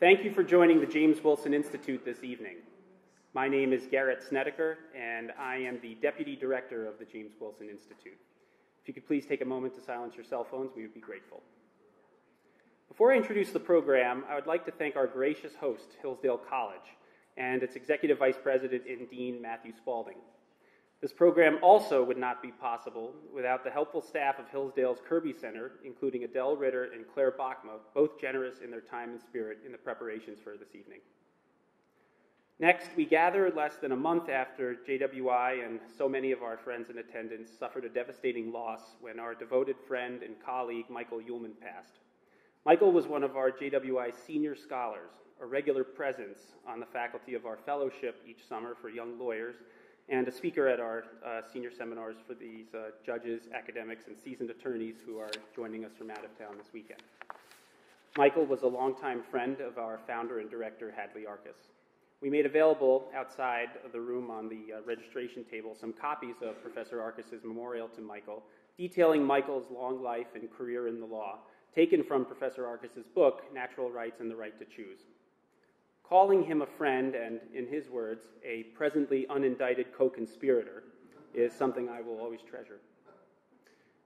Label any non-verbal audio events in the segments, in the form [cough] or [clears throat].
Thank you for joining the James Wilson Institute this evening. My name is Garrett Snedeker, and I am the Deputy Director of the James Wilson Institute. If you could please take a moment to silence your cell phones, we would be grateful. Before I introduce the program, I would like to thank our gracious host, Hillsdale College, and its Executive Vice President and Dean, Matthew Spalding. This program also would not be possible without the helpful staff of Hillsdale's Kirby Center, including Adele Ritter and Claire Bachma, both generous in their time and spirit in the preparations for this evening. Next, we gather less than a month after JWI and so many of our friends in attendance suffered a devastating loss when our devoted friend and colleague Michael Uhlmann passed. Michael was one of our JWI senior scholars, a regular presence on the faculty of our fellowship each summer for young lawyers, and a speaker at our uh, senior seminars for these uh, judges, academics, and seasoned attorneys who are joining us from out of town this weekend. Michael was a longtime friend of our founder and director, Hadley Arkes. We made available outside of the room on the uh, registration table some copies of Professor Arkes' memorial to Michael, detailing Michael's long life and career in the law, taken from Professor Arkes' book, Natural Rights and the Right to Choose. Calling him a friend and, in his words, a presently unindicted co conspirator is something I will always treasure.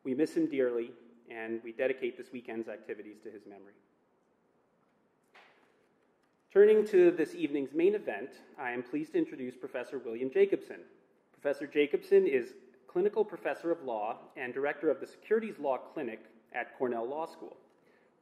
We miss him dearly, and we dedicate this weekend's activities to his memory. Turning to this evening's main event, I am pleased to introduce Professor William Jacobson. Professor Jacobson is clinical professor of law and director of the Securities Law Clinic at Cornell Law School.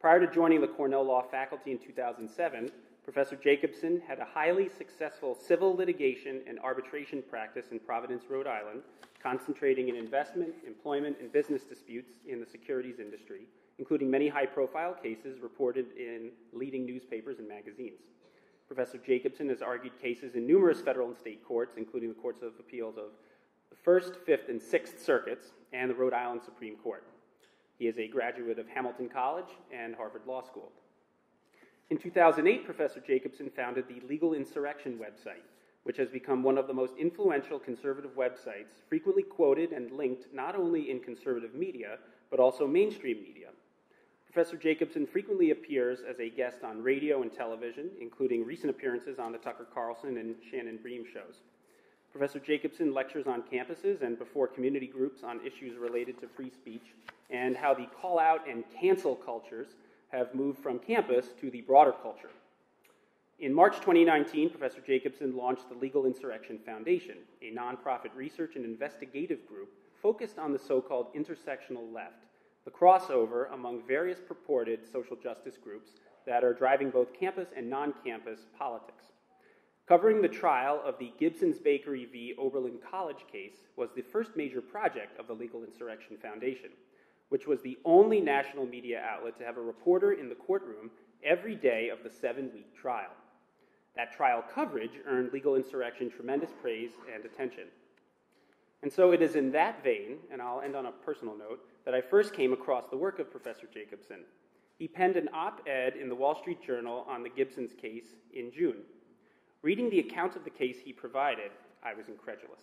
Prior to joining the Cornell Law faculty in 2007, Professor Jacobson had a highly successful civil litigation and arbitration practice in Providence, Rhode Island, concentrating in investment, employment, and business disputes in the securities industry, including many high profile cases reported in leading newspapers and magazines. Professor Jacobson has argued cases in numerous federal and state courts, including the Courts of Appeals of the First, Fifth, and Sixth Circuits, and the Rhode Island Supreme Court. He is a graduate of Hamilton College and Harvard Law School. In 2008, Professor Jacobson founded the Legal Insurrection website, which has become one of the most influential conservative websites, frequently quoted and linked not only in conservative media, but also mainstream media. Professor Jacobson frequently appears as a guest on radio and television, including recent appearances on the Tucker Carlson and Shannon Bream shows. Professor Jacobson lectures on campuses and before community groups on issues related to free speech and how the call out and cancel cultures have moved from campus to the broader culture. In March 2019, Professor Jacobson launched the Legal Insurrection Foundation, a nonprofit research and investigative group focused on the so called intersectional left, the crossover among various purported social justice groups that are driving both campus and non campus politics. Covering the trial of the Gibson's Bakery v. Oberlin College case was the first major project of the Legal Insurrection Foundation which was the only national media outlet to have a reporter in the courtroom every day of the seven week trial. That trial coverage earned legal insurrection tremendous praise and attention. And so it is in that vein, and I'll end on a personal note, that I first came across the work of Professor Jacobson. He penned an op ed in the Wall Street Journal on the Gibson's case in June. Reading the account of the case he provided, I was incredulous.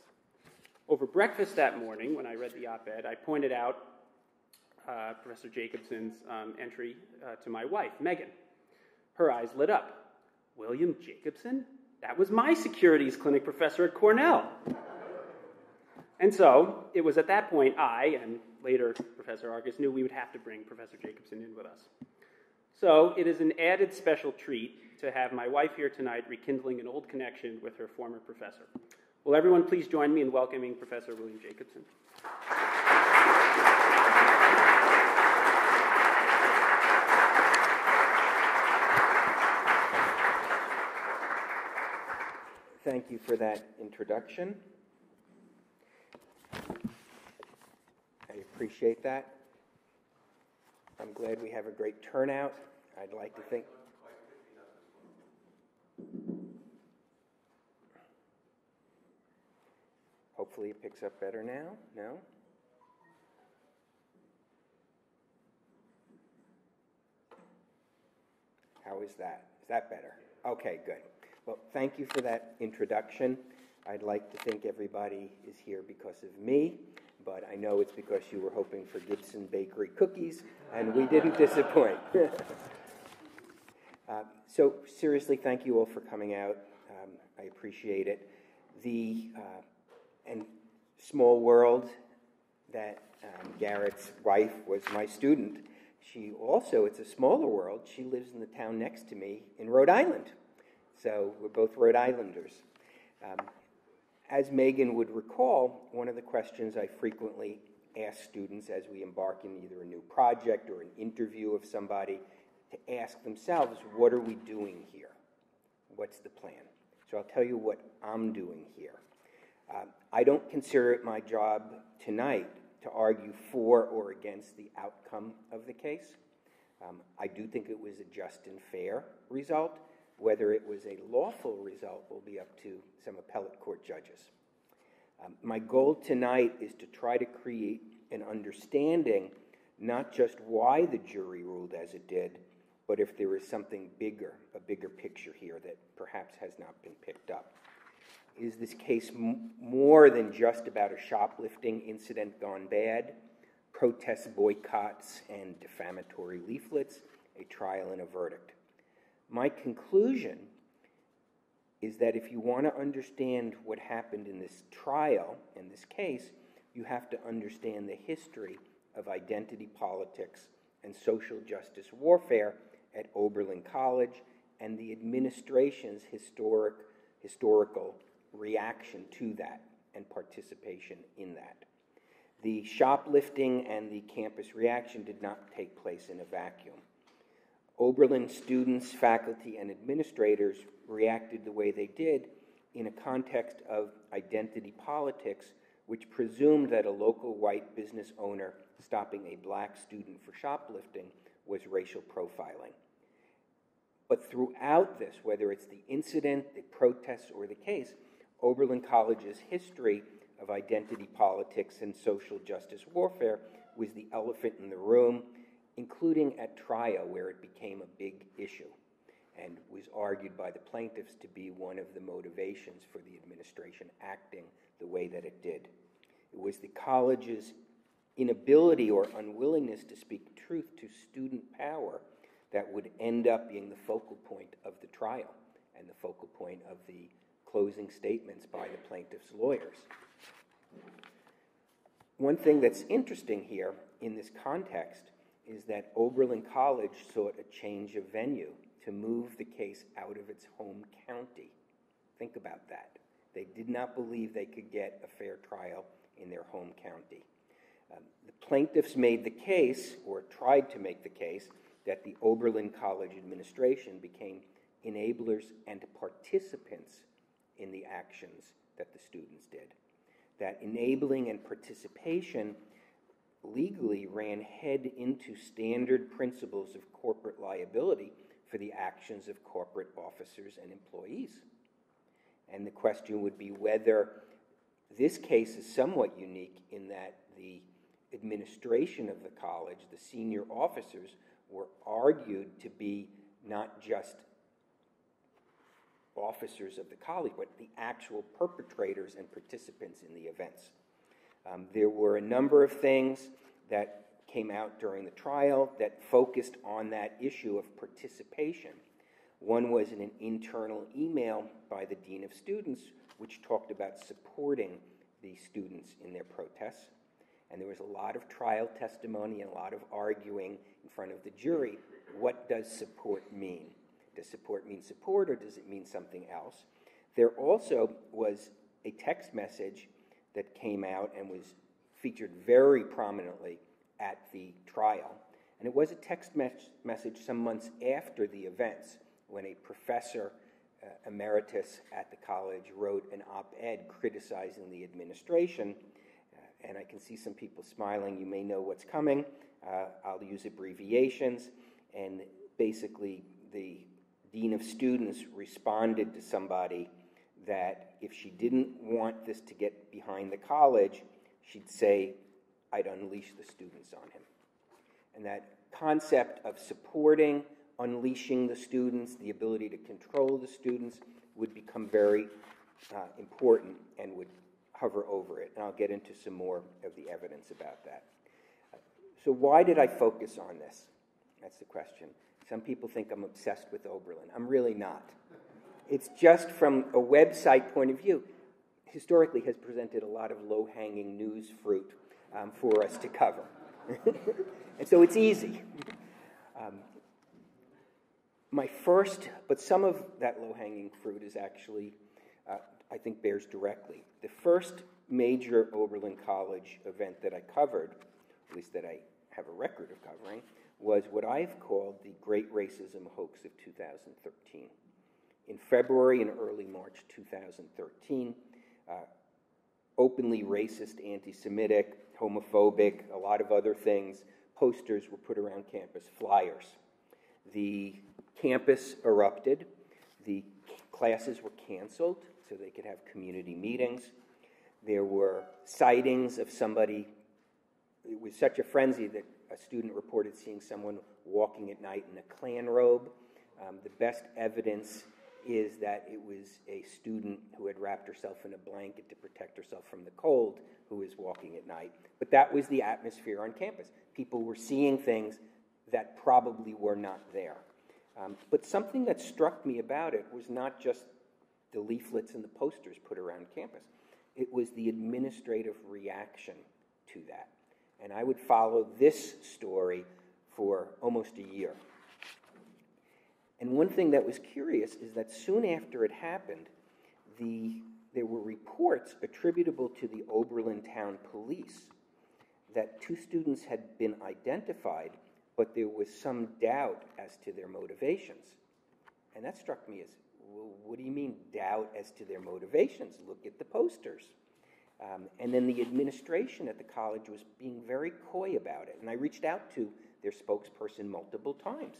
Over breakfast that morning, when I read the op ed, I pointed out uh, Professor Jacobson's um, entry uh, to my wife, Megan. Her eyes lit up. William Jacobson? That was my securities clinic professor at Cornell. And so it was at that point I, and later Professor Arkes, knew we would have to bring Professor Jacobson in with us. So it is an added special treat to have my wife here tonight rekindling an old connection with her former professor. Will everyone please join me in welcoming Professor William Jacobson? Thank you for that introduction. I appreciate that. I'm glad we have a great turnout. I'd like to think. Hopefully it picks up better now. No? How is that? Is that better? Okay, good. Well, thank you for that introduction. I'd like to think everybody is here because of me, but I know it's because you were hoping for Gibson Bakery cookies, and we didn't [laughs] disappoint. uh, so, seriously, thank you all for coming out. Um, I appreciate it. The uh, and small world that um, Garrett's wife was my student. She also, it's a smaller world. She lives in the town next to me in Rhode Island. So we're both Rhode Islanders. Um, as Megan would recall, one of the questions I frequently ask students as we embark in either a new project or an interview of somebody to ask themselves, what are we doing here? What's the plan? So I'll tell you what I'm doing here. Uh, I don't consider it my job tonight to argue for or against the outcome of the case. Um, I do think it was a just and fair result. Whether it was a lawful result will be up to some appellate court judges. Um, my goal tonight is to try to create an understanding not just why the jury ruled as it did, but if there is something bigger, a bigger picture here that perhaps has not been picked up. Is this case m- more than just about a shoplifting incident gone bad, protests, boycotts, and defamatory leaflets, a trial and a verdict? My conclusion is that if you want to understand what happened in this trial, in this case, you have to understand the history of identity politics and social justice warfare at Oberlin College and the administration's historic, historical reaction to that and participation in that. The shoplifting and the campus reaction did not take place in a vacuum. Oberlin students, faculty, and administrators reacted the way they did in a context of identity politics, which presumed that a local white business owner stopping a black student for shoplifting was racial profiling. But throughout this, whether it's the incident, the protests, or the case, Oberlin College's history of identity politics and social justice warfare was the elephant in the room, including at trial, where it became a big issue and was argued by the plaintiffs to be one of the motivations for the administration acting the way that it did. It was the college's inability or unwillingness to speak truth to student power that would end up being the focal point of the trial and the focal point of the closing statements by the plaintiff's lawyers. One thing that's interesting here in this context is that Oberlin College sought a change of venue to move the case out of its home county. Think about that. They did not believe they could get a fair trial in their home county. Um, the plaintiffs made the case, or tried to make the case, that the Oberlin College administration became enablers and participants in the actions that the students did. That enabling and participation legally ran head into standard principles of corporate liability for the actions of corporate officers and employees. And the question would be whether this case is somewhat unique in that the administration of the college, the senior officers, were argued to be not just officers of the college, but the actual perpetrators and participants in the events. Um, there were a number of things that came out during the trial that focused on that issue of participation. One was in an internal email by the Dean of Students, which talked about supporting the students in their protests. And there was a lot of trial testimony and a lot of arguing in front of the jury. What does support mean? Does support mean support or does it mean something else? There also was a text message that came out and was featured very prominently at the trial. And it was a text mes- message some months after the events when a professor uh, emeritus at the college wrote an op ed criticizing the administration. Uh, and I can see some people smiling. You may know what's coming. Uh, I'll use abbreviations. And basically, the dean of students responded to somebody that if she didn't want this to get behind the college, she'd say, I'd unleash the students on him. And that concept of supporting, unleashing the students, the ability to control the students would become very uh, important and would hover over it. And I'll get into some more of the evidence about that. So, why did I focus on this? That's the question. Some people think I'm obsessed with Oberlin. I'm really not. It's just from a website point of view, historically has presented a lot of low hanging news fruit um, for us to cover. [laughs] and so it's easy. Um, my first, but some of that low hanging fruit is actually, uh, I think, bears directly. The first major Oberlin College event that I covered, at least that I have a record of covering, was what I've called the Great Racism Hoax of 2013. In February and early March 2013, uh, openly racist, anti Semitic, homophobic, a lot of other things, posters were put around campus, flyers. The campus erupted, the classes were canceled so they could have community meetings. There were sightings of somebody, it was such a frenzy that a student reported seeing someone walking at night in a Klan robe. Um, the best evidence is that it was a student who had wrapped herself in a blanket to protect herself from the cold who was walking at night. But that was the atmosphere on campus. People were seeing things that probably were not there. Um, but something that struck me about it was not just the leaflets and the posters put around campus, it was the administrative reaction to that. And I would follow this story for almost a year. And one thing that was curious is that soon after it happened, the, there were reports attributable to the Oberlin Town Police that two students had been identified, but there was some doubt as to their motivations. And that struck me as well, what do you mean, doubt as to their motivations? Look at the posters. Um, and then the administration at the college was being very coy about it. And I reached out to their spokesperson multiple times.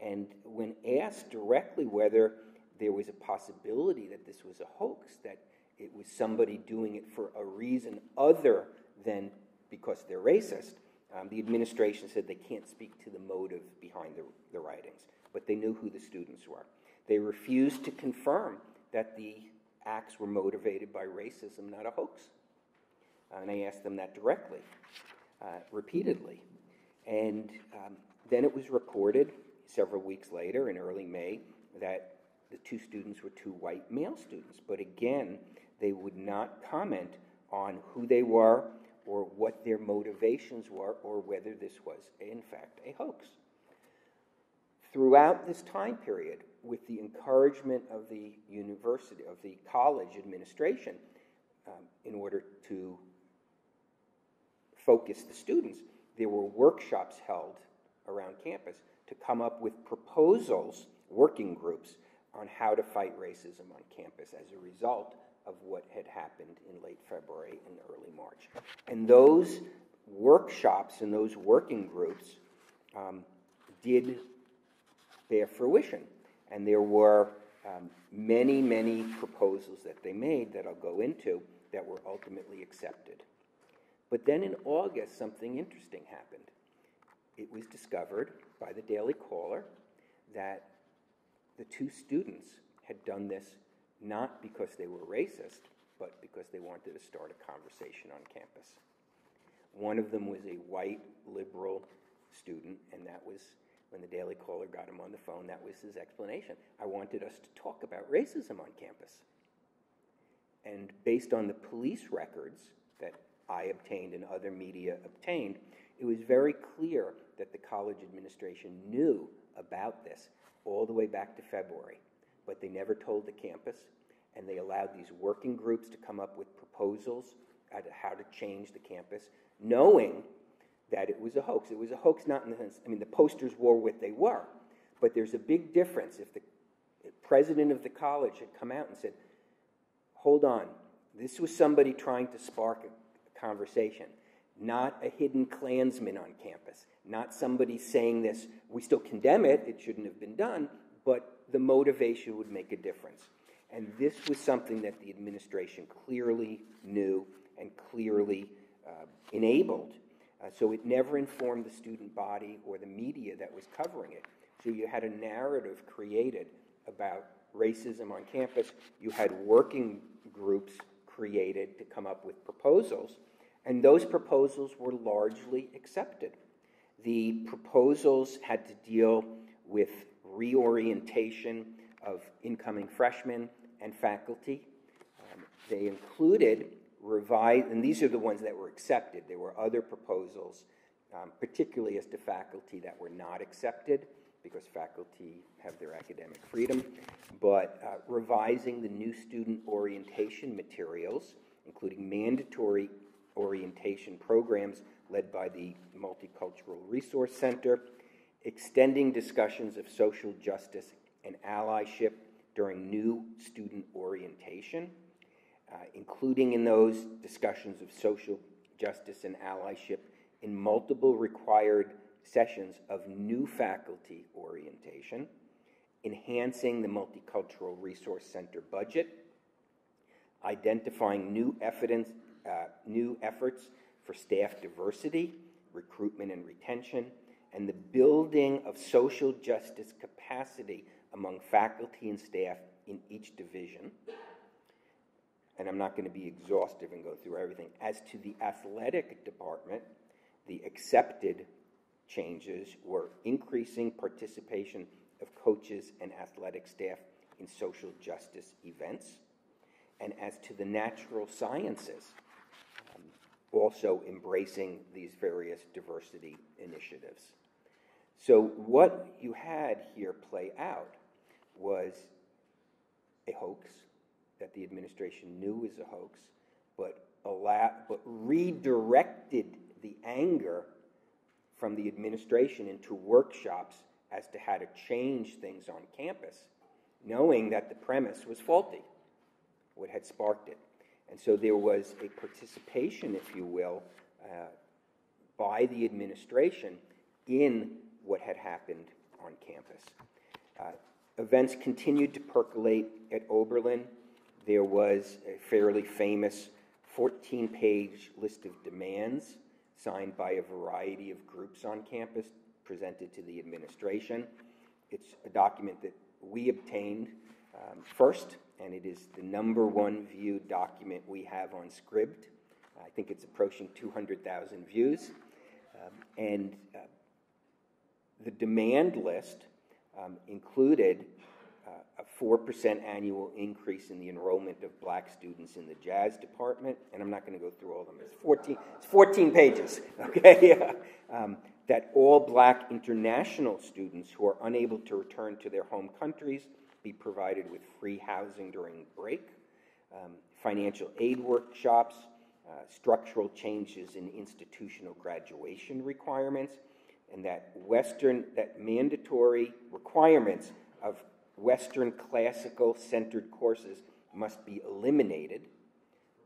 And when asked directly whether there was a possibility that this was a hoax, that it was somebody doing it for a reason other than because they're racist, um, the administration said they can't speak to the motive behind the, the writings, but they knew who the students were. They refused to confirm that the acts were motivated by racism, not a hoax. Uh, and I asked them that directly, uh, repeatedly. And um, then it was reported several weeks later, in early May, that the two students were two white male students. But again, they would not comment on who they were or what their motivations were or whether this was, in fact, a hoax. Throughout this time period, with the encouragement of the university, of the college administration, um, in order to focus the students, there were workshops held around campus to come up with proposals, working groups, on how to fight racism on campus as a result of what had happened in late February and early March. And those workshops and those working groups um, did bear fruition. And there were um, many, many proposals that they made that I'll go into that were ultimately accepted. But then in August, something interesting happened. It was discovered by the Daily Caller that the two students had done this not because they were racist, but because they wanted to start a conversation on campus. One of them was a white liberal student, and that was when the Daily Caller got him on the phone, that was his explanation. I wanted us to talk about racism on campus. And based on the police records that I obtained and other media obtained, it was very clear that the college administration knew about this all the way back to February, but they never told the campus, and they allowed these working groups to come up with proposals as to how to change the campus, knowing that it was a hoax. It was a hoax, not in the sense, I mean, the posters were what they were, but there's a big difference if the president of the college had come out and said, hold on, this was somebody trying to spark a conversation not a hidden Klansman on campus, not somebody saying this, we still condemn it, it shouldn't have been done, but the motivation would make a difference. And this was something that the administration clearly knew and clearly uh, enabled. Uh, so it never informed the student body or the media that was covering it. So you had a narrative created about racism on campus. You had working groups created to come up with proposals and those proposals were largely accepted. The proposals had to deal with reorientation of incoming freshmen and faculty. Um, they included revise, and these are the ones that were accepted. There were other proposals, um, particularly as to faculty that were not accepted because faculty have their academic freedom, but uh, revising the new student orientation materials, including mandatory orientation programs led by the Multicultural Resource Center, extending discussions of social justice and allyship during new student orientation, uh, including in those discussions of social justice and allyship in multiple required sessions of new faculty orientation, enhancing the Multicultural Resource Center budget, identifying new, evidence, uh, new efforts for staff diversity, recruitment and retention, and the building of social justice capacity among faculty and staff in each division. And I'm not going to be exhaustive and go through everything. As to the athletic department, the accepted changes were increasing participation of coaches and athletic staff in social justice events. And as to the natural sciences, also embracing these various diversity initiatives. So, what you had here play out was a hoax that the administration knew was a hoax, but, allow, but redirected the anger from the administration into workshops as to how to change things on campus, knowing that the premise was faulty, what had sparked it. And so there was a participation, if you will, uh, by the administration in what had happened on campus. Uh, events continued to percolate at Oberlin. There was a fairly famous 14 page list of demands signed by a variety of groups on campus, presented to the administration. It's a document that we obtained um, first, and it is the number one viewed document we have on Scribd. I think it's approaching 200,000 views. Um, and uh, the demand list um, included uh, a 4% annual increase in the enrollment of black students in the jazz department. And I'm not going to go through all of them. It's 14, it's 14 pages, [laughs] okay? [laughs] um, that all black international students who are unable to return to their home countries be provided with free housing during break, um, financial aid workshops, uh, structural changes in institutional graduation requirements, and that Western, that mandatory requirements of Western classical centered courses must be eliminated,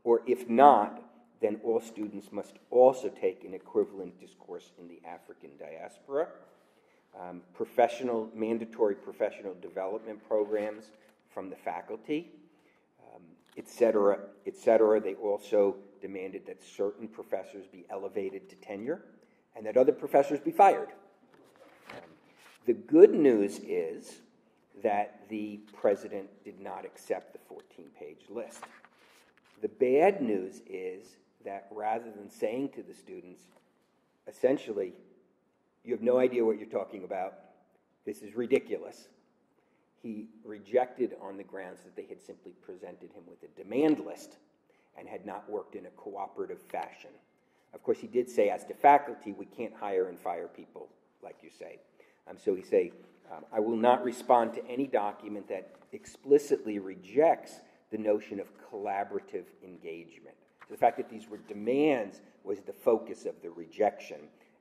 or if not, then all students must also take an equivalent discourse in the African diaspora. Um, professional, mandatory professional development programs from the faculty, um, et cetera, et cetera. They also demanded that certain professors be elevated to tenure and that other professors be fired. Um, the good news is that the president did not accept the 14 page list. The bad news is that rather than saying to the students, essentially, you have no idea what you're talking about, this is ridiculous, he rejected on the grounds that they had simply presented him with a demand list and had not worked in a cooperative fashion. Of course, he did say, as to faculty, we can't hire and fire people, like you say. Um, so he say, um, I will not respond to any document that explicitly rejects the notion of collaborative engagement. So the fact that these were demands was the focus of the rejection,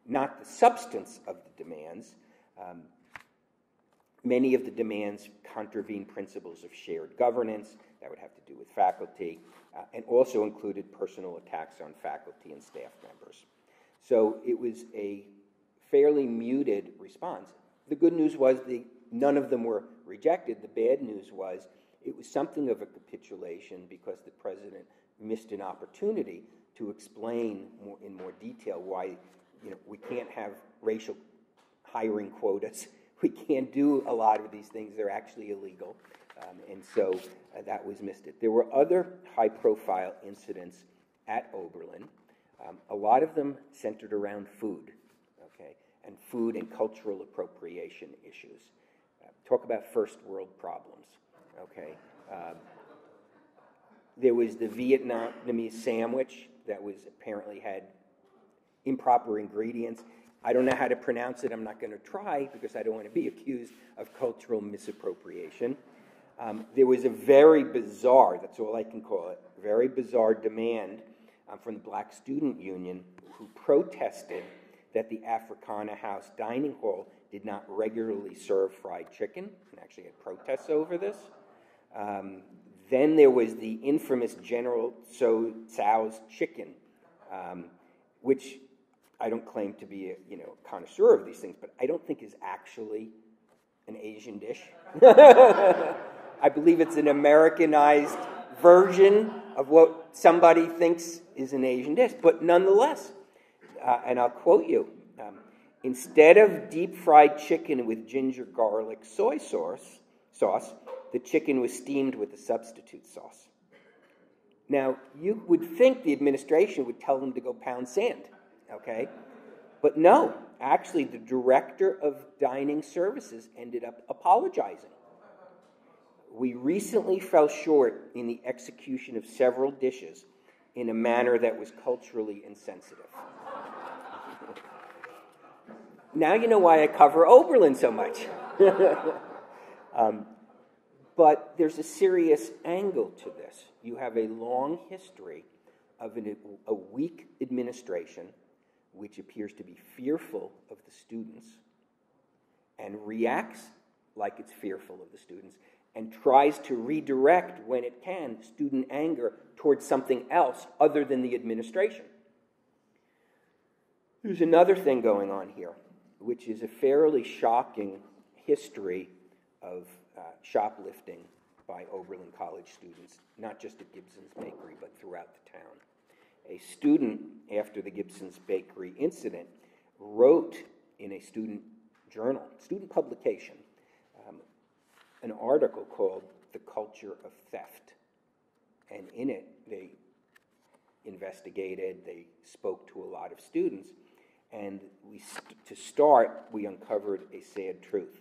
not the substance of the demands. Um, many of the demands contravene principles of shared governance, that would have to do with faculty, uh, and also included personal attacks on faculty and staff members. So it was a fairly muted response. The good news was the, none of them were rejected. The bad news was it was something of a capitulation because the president missed an opportunity to explain more, in more detail why you know, we can't have racial hiring quotas. [laughs] We can't do a lot of these things. They're actually illegal. Um, and so uh, that was missed. It. There were other high profile incidents at Oberlin, um, a lot of them centered around food. Okay? and food and cultural appropriation issues. Uh, talk about first world problems, okay? Uh, there was the Vietnamese sandwich that was apparently had improper ingredients. I don't know how to pronounce it. I'm not going to try because I don't want to be accused of cultural misappropriation. Um, there was a very bizarre, that's all I can call it, very bizarre demand um, from the Black Student Union who protested that the Africana House dining hall did not regularly serve fried chicken and actually had protests over this. Um, then there was the infamous General so Tso's chicken, um, which I don't claim to be a you know connoisseur of these things, but I don't think is actually an Asian dish. [laughs] I believe it's an Americanized version of what somebody thinks is an Asian dish, but nonetheless, uh, and I'll quote you. Um, Instead of deep fried chicken with ginger garlic soy sauce, sauce, the chicken was steamed with a substitute sauce. Now, you would think the administration would tell them to go pound sand, okay? But no, actually, the director of dining services ended up apologizing. We recently fell short in the execution of several dishes in a manner that was culturally insensitive. now you know why I cover Oberlin so much. [laughs] um, but there's a serious angle to this. You have a long history of an, a weak administration which appears to be fearful of the students and reacts like it's fearful of the students and tries to redirect, when it can, student anger towards something else other than the administration. There's another thing going on here, which is a fairly shocking history of uh, shoplifting by Oberlin College students, not just at Gibson's Bakery, but throughout the town. A student, after the Gibson's Bakery incident, wrote in a student journal, student publication, um, an article called The Culture of Theft. And in it, they investigated, they spoke to a lot of students, and we, to start, we uncovered a sad truth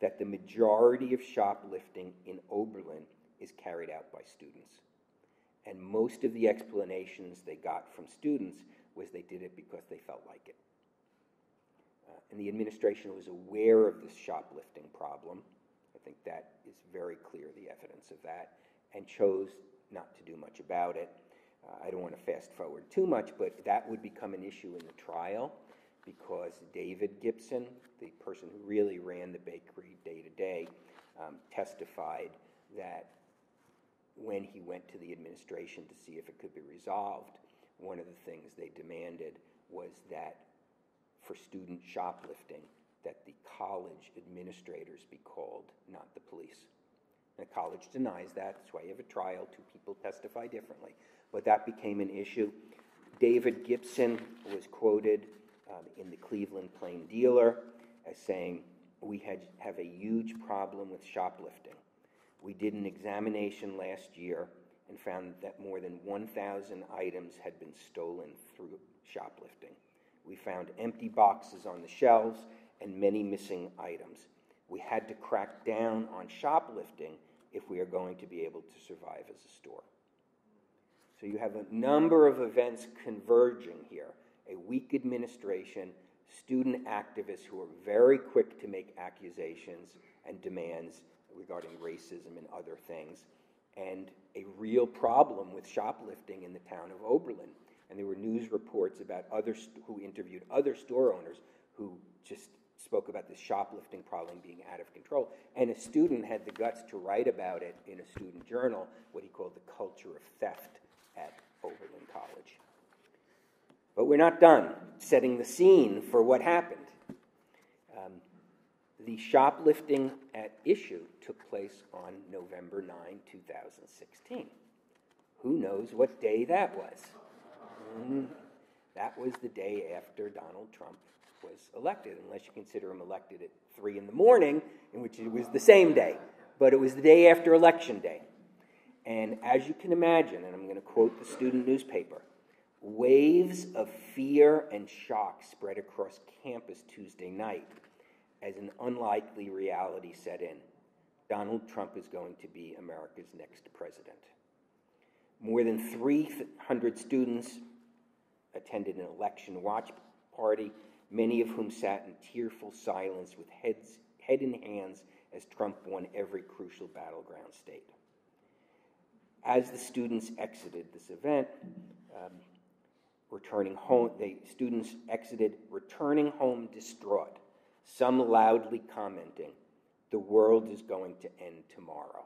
that the majority of shoplifting in Oberlin is carried out by students. And most of the explanations they got from students was they did it because they felt like it. Uh, and the administration was aware of this shoplifting problem. I think that is very clear, the evidence of that, and chose not to do much about it. Uh, I don't want to fast forward too much, but that would become an issue in the trial because David Gibson, the person who really ran the bakery day to day, um, testified that when he went to the administration to see if it could be resolved, one of the things they demanded was that for student shoplifting, that the college administrators be called, not the police. And The college denies that. That's why you have a trial. Two people testify differently. But that became an issue. David Gibson was quoted um, in the Cleveland Plain Dealer as saying, We had, have a huge problem with shoplifting. We did an examination last year and found that more than 1,000 items had been stolen through shoplifting. We found empty boxes on the shelves and many missing items. We had to crack down on shoplifting if we are going to be able to survive as a store. So you have a number of events converging here a weak administration, student activists who are very quick to make accusations and demands regarding racism and other things, and a real problem with shoplifting in the town of Oberlin. And there were news reports about others who interviewed other store owners who just spoke about the shoplifting problem being out of control. And a student had the guts to write about it in a student journal, what he called the culture of theft at Oberlin College. But we're not done setting the scene for what happened. The shoplifting at issue took place on November 9, 2016. Who knows what day that was? Mm, that was the day after Donald Trump was elected, unless you consider him elected at 3 in the morning, in which it was the same day. But it was the day after Election Day. And as you can imagine, and I'm going to quote the student newspaper, Waves of fear and shock spread across campus Tuesday night as an unlikely reality set in. Donald Trump is going to be America's next president. More than 300 students attended an election watch party, many of whom sat in tearful silence with heads, head in hands as Trump won every crucial battleground state. As the students exited this event, um, returning home, the students exited, returning home distraught, some loudly commenting, The world is going to end tomorrow.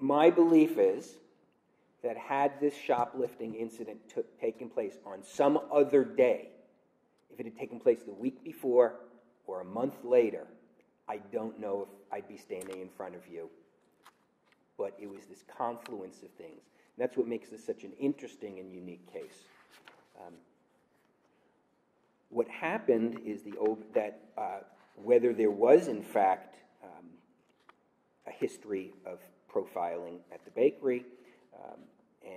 My belief is that had this shoplifting incident took, taken place on some other day, if it had taken place the week before or a month later, I don't know if I'd be standing in front of you. But it was this confluence of things. That's what makes this such an interesting and unique case. Um, what happened is the, that uh, whether there was, in fact, um, a history of profiling at the bakery, um,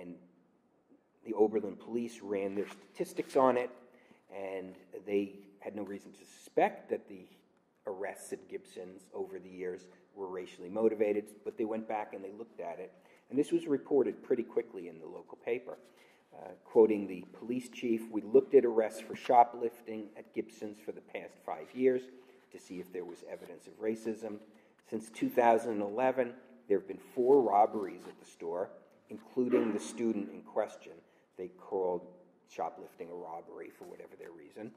and the Oberlin police ran their statistics on it, and they had no reason to suspect that the arrests at Gibson's over the years were racially motivated, but they went back and they looked at it. And this was reported pretty quickly in the local paper. Uh, quoting the police chief, we looked at arrests for shoplifting at Gibson's for the past five years to see if there was evidence of racism. Since 2011, there have been four robberies at the store, including the student in question. They called shoplifting a robbery for whatever their reason.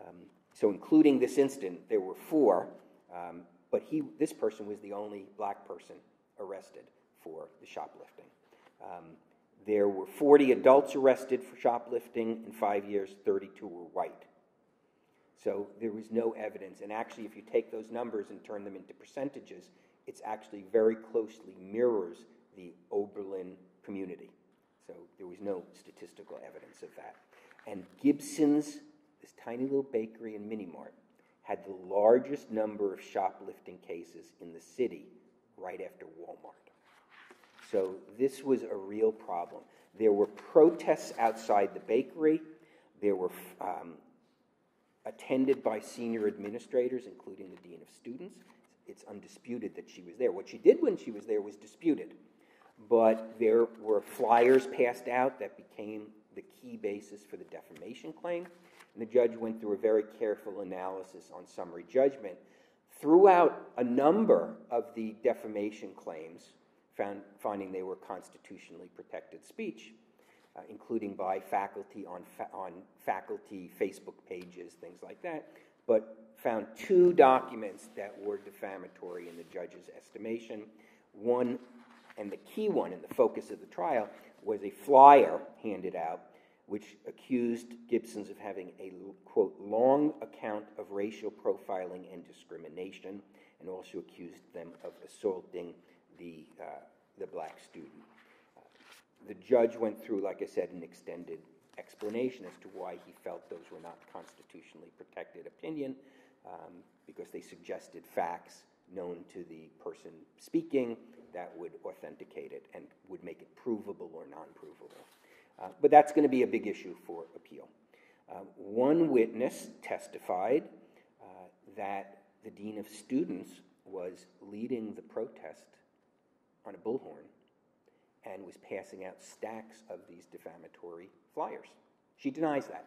Um, so, including this incident, there were four, um, but he, this person was the only black person arrested for the shoplifting. Um, there were 40 adults arrested for shoplifting in five years, 32 were white. So there was no evidence. And actually, if you take those numbers and turn them into percentages, it's actually very closely mirrors the Oberlin community. So there was no statistical evidence of that. And Gibson's, this tiny little bakery and mini mart, had the largest number of shoplifting cases in the city right after Walmart. So this was a real problem. There were protests outside the bakery. There were um, attended by senior administrators, including the dean of students. It's undisputed that she was there. What she did when she was there was disputed. But there were flyers passed out that became the key basis for the defamation claim. And the judge went through a very careful analysis on summary judgment. Throughout a number of the defamation claims, found, finding they were constitutionally protected speech, uh, including by faculty on, fa- on faculty Facebook pages, things like that, but found two documents that were defamatory in the judge's estimation. One, and the key one and the focus of the trial, was a flyer handed out which accused Gibson's of having a, quote, long account of racial profiling and discrimination, and also accused them of assaulting the, uh, the black student. Uh, the judge went through, like I said, an extended explanation as to why he felt those were not constitutionally protected opinion, um, because they suggested facts known to the person speaking that would authenticate it and would make it provable or non provable. Uh, but that's going to be a big issue for appeal. Uh, one witness testified uh, that the dean of students was leading the protest on a bullhorn and was passing out stacks of these defamatory flyers. She denies that.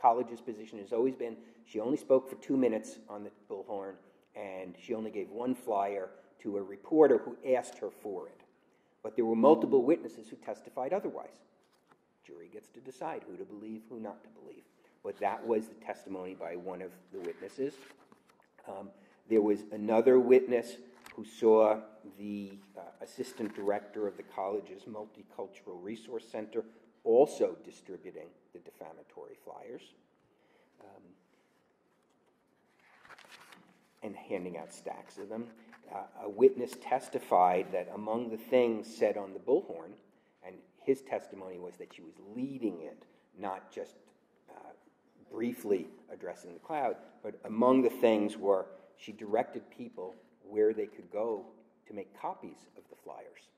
College's position has always been she only spoke for two minutes on the bullhorn and she only gave one flyer to a reporter who asked her for it. But there were multiple witnesses who testified otherwise. Jury gets to decide who to believe, who not to believe. But that was the testimony by one of the witnesses. Um, there was another witness who saw the uh, assistant director of the college's Multicultural Resource Center also distributing the defamatory flyers um, and handing out stacks of them. Uh, a witness testified that among the things said on the bullhorn, and his testimony was that she was leading it, not just uh, briefly addressing the crowd, but among the things were she directed people where they could go to make copies of the flyers.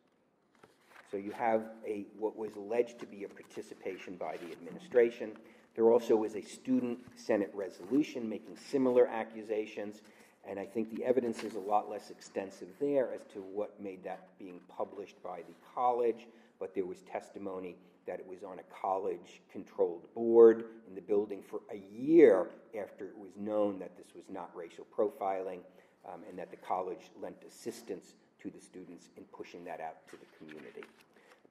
So you have a, what was alleged to be a participation by the administration. There also was a student Senate resolution making similar accusations, and I think the evidence is a lot less extensive there as to what made that being published by the college, but there was testimony that it was on a college controlled board in the building for a year after it was known that this was not racial profiling um, and that the college lent assistance to the students in pushing that out to the community.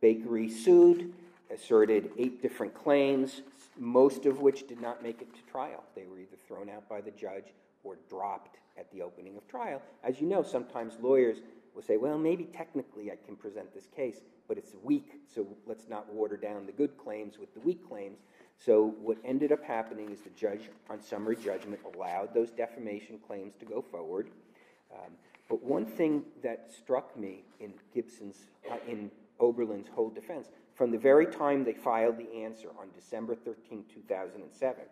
Bakery sued, asserted eight different claims, most of which did not make it to trial. They were either thrown out by the judge or dropped at the opening of trial. As you know, sometimes lawyers will say, well, maybe technically I can present this case, but it's weak, so let's not water down the good claims with the weak claims. So what ended up happening is the judge, on summary judgment, allowed those defamation claims to go forward. Um, but one thing that struck me in Gibson's, uh, in Oberlin's whole defense, from the very time they filed the answer on December 13, 2007,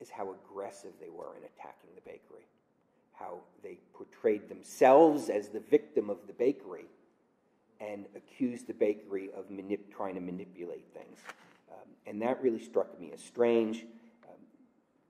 is how aggressive they were in attacking the bakery. How they portrayed themselves as the victim of the bakery and accused the bakery of manip- trying to manipulate things. Um, and that really struck me as strange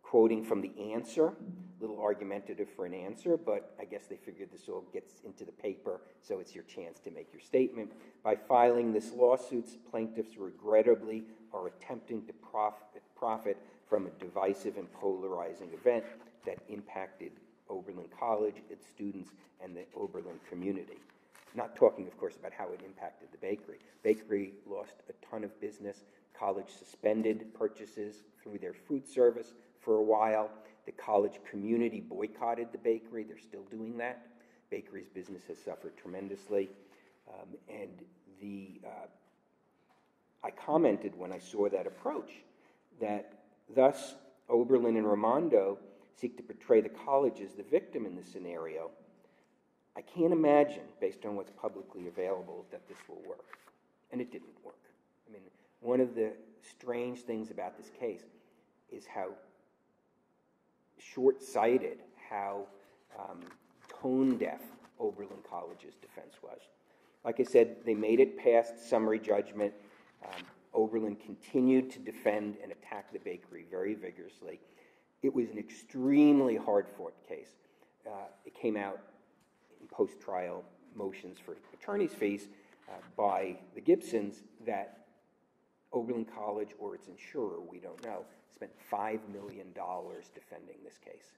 quoting from the answer, a little argumentative for an answer, but I guess they figured this all gets into the paper, so it's your chance to make your statement. By filing this lawsuit, plaintiffs regrettably are attempting to profit, profit from a divisive and polarizing event that impacted Oberlin College, its students, and the Oberlin community. Not talking, of course, about how it impacted the bakery. Bakery lost a ton of business. College suspended purchases through their food service for a while. The college community boycotted the bakery. They're still doing that. Bakery's business has suffered tremendously. Um, and the, uh, I commented when I saw that approach that thus Oberlin and Raimondo seek to portray the college as the victim in this scenario. I can't imagine, based on what's publicly available, that this will work. And it didn't work. I mean, one of the strange things about this case is how short sighted how um, tone deaf Oberlin College's defense was. Like I said, they made it past summary judgment. Um, Oberlin continued to defend and attack the bakery very vigorously. It was an extremely hard fought case. Uh, it came out in post trial motions for attorney's fees uh, by the Gibsons that Oberlin College or its insurer, we don't know, spent $5 million defending this case.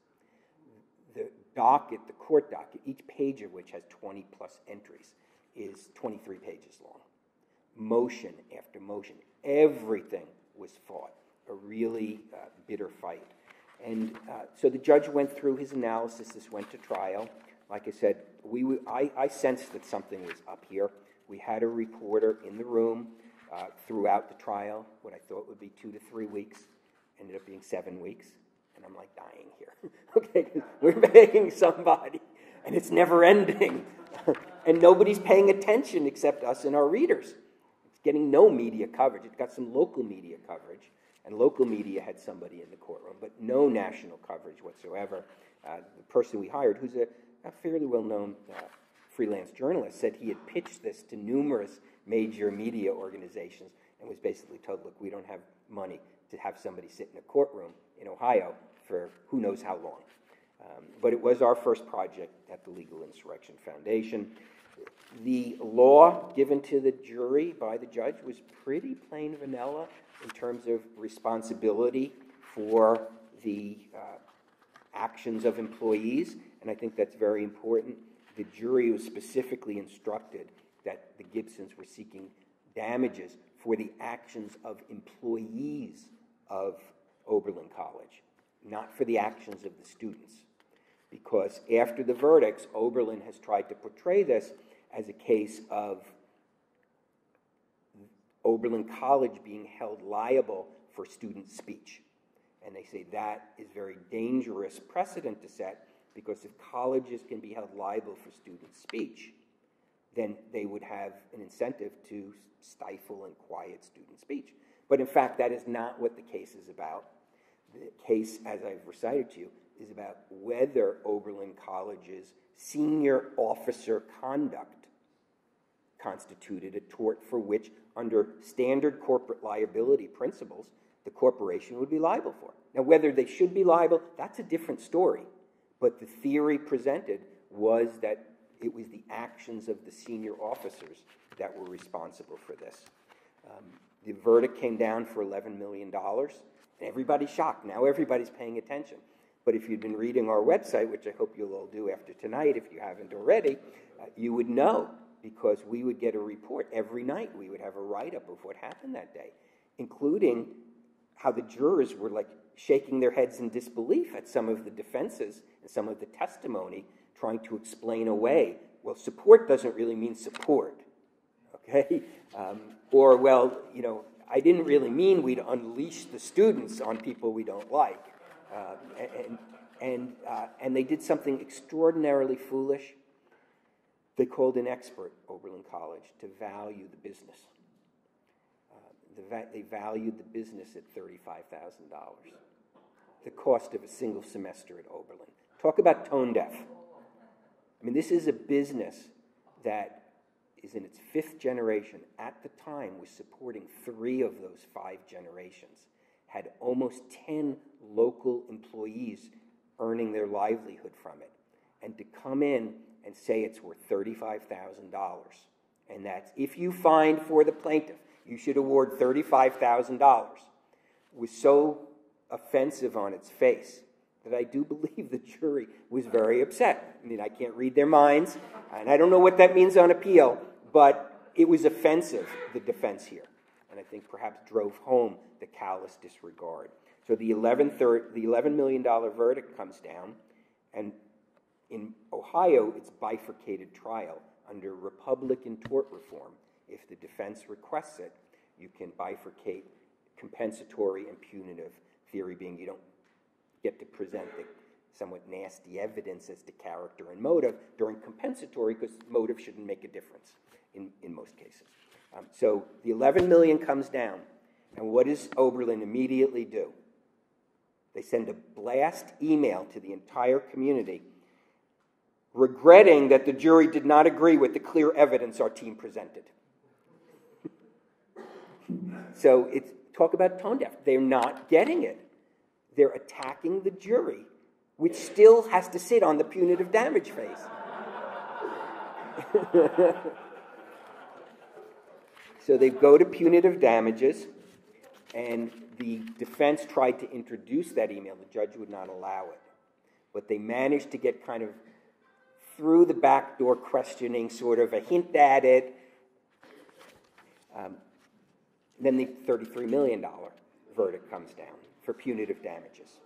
The docket, the court docket, each page of which has 20 plus entries, is 23 pages long. Motion after motion, everything was fought. A really uh, bitter fight. And uh, so the judge went through his analysis. This went to trial. Like I said, we, I, I sensed that something was up here. We had a reporter in the room uh, throughout the trial, what I thought would be two to three weeks ended up being seven weeks. And I'm like dying here. [laughs] okay, we're paying somebody, and it's never ending. [laughs] and nobody's paying attention except us and our readers. It's getting no media coverage. It got some local media coverage, and local media had somebody in the courtroom, but no national coverage whatsoever. Uh, the person we hired, who's a, a fairly well known uh, freelance journalist, said he had pitched this to numerous major media organizations and was basically told, look, we don't have money to have somebody sit in a courtroom in Ohio for who knows how long. Um, but it was our first project at the Legal Insurrection Foundation. The law given to the jury by the judge was pretty plain vanilla in terms of responsibility for the uh, actions of employees, and I think that's very important. The jury was specifically instructed that the Gibsons were seeking damages for the actions of employees of Oberlin College, not for the actions of the students. Because after the verdicts, Oberlin has tried to portray this as a case of Oberlin College being held liable for student speech. And they say that is very dangerous precedent to set because if colleges can be held liable for student speech, then they would have an incentive to stifle and quiet student speech. But in fact, that is not what the case is about. The case, as I've recited to you, is about whether Oberlin College's senior officer conduct constituted a tort for which, under standard corporate liability principles, the corporation would be liable for. Now, whether they should be liable, that's a different story. But the theory presented was that it was the actions of the senior officers that were responsible for this. Um, the verdict came down for $11 million, and everybody's shocked. Now everybody's paying attention. But if you'd been reading our website, which I hope you'll all do after tonight if you haven't already, uh, you would know because we would get a report every night. We would have a write up of what happened that day, including how the jurors were like shaking their heads in disbelief at some of the defenses and some of the testimony, trying to explain away. Well, support doesn't really mean support, okay? Um, or, well, you know, I didn't really mean we'd unleash the students on people we don't like. Uh, and, and, uh, and they did something extraordinarily foolish. They called an expert, Oberlin College, to value the business. Uh, they valued the business at $35,000, the cost of a single semester at Oberlin. Talk about tone deaf. I mean, this is a business that is in its fifth generation. At the time, was supporting three of those five generations, had almost 10 local employees earning their livelihood from it. And to come in and say it's worth $35,000, and that's if you find for the plaintiff, you should award $35,000, was so offensive on its face that I do [laughs] believe the jury was very upset. I mean, I can't read their minds, and I don't know what that means on appeal, but it was offensive, the defense here, and I think perhaps drove home the callous disregard. So the 11, thir- the $11 million verdict comes down, and in Ohio, it's bifurcated trial under Republican tort reform. If the defense requests it, you can bifurcate compensatory and punitive, theory being you don't get to present the somewhat nasty evidence as to character and motive during compensatory because motive shouldn't make a difference in, in most cases. Um, so the 11 million comes down, and what does Oberlin immediately do? They send a blast email to the entire community regretting that the jury did not agree with the clear evidence our team presented. [laughs] so it's talk about tone deaf. They're not getting it. They're attacking the jury, which still has to sit on the punitive damage phase. [laughs] so they go to punitive damages, and the defense tried to introduce that email. The judge would not allow it. But they managed to get kind of through the back door questioning, sort of a hint at it. Um, then the $33 million verdict comes down for punitive damages.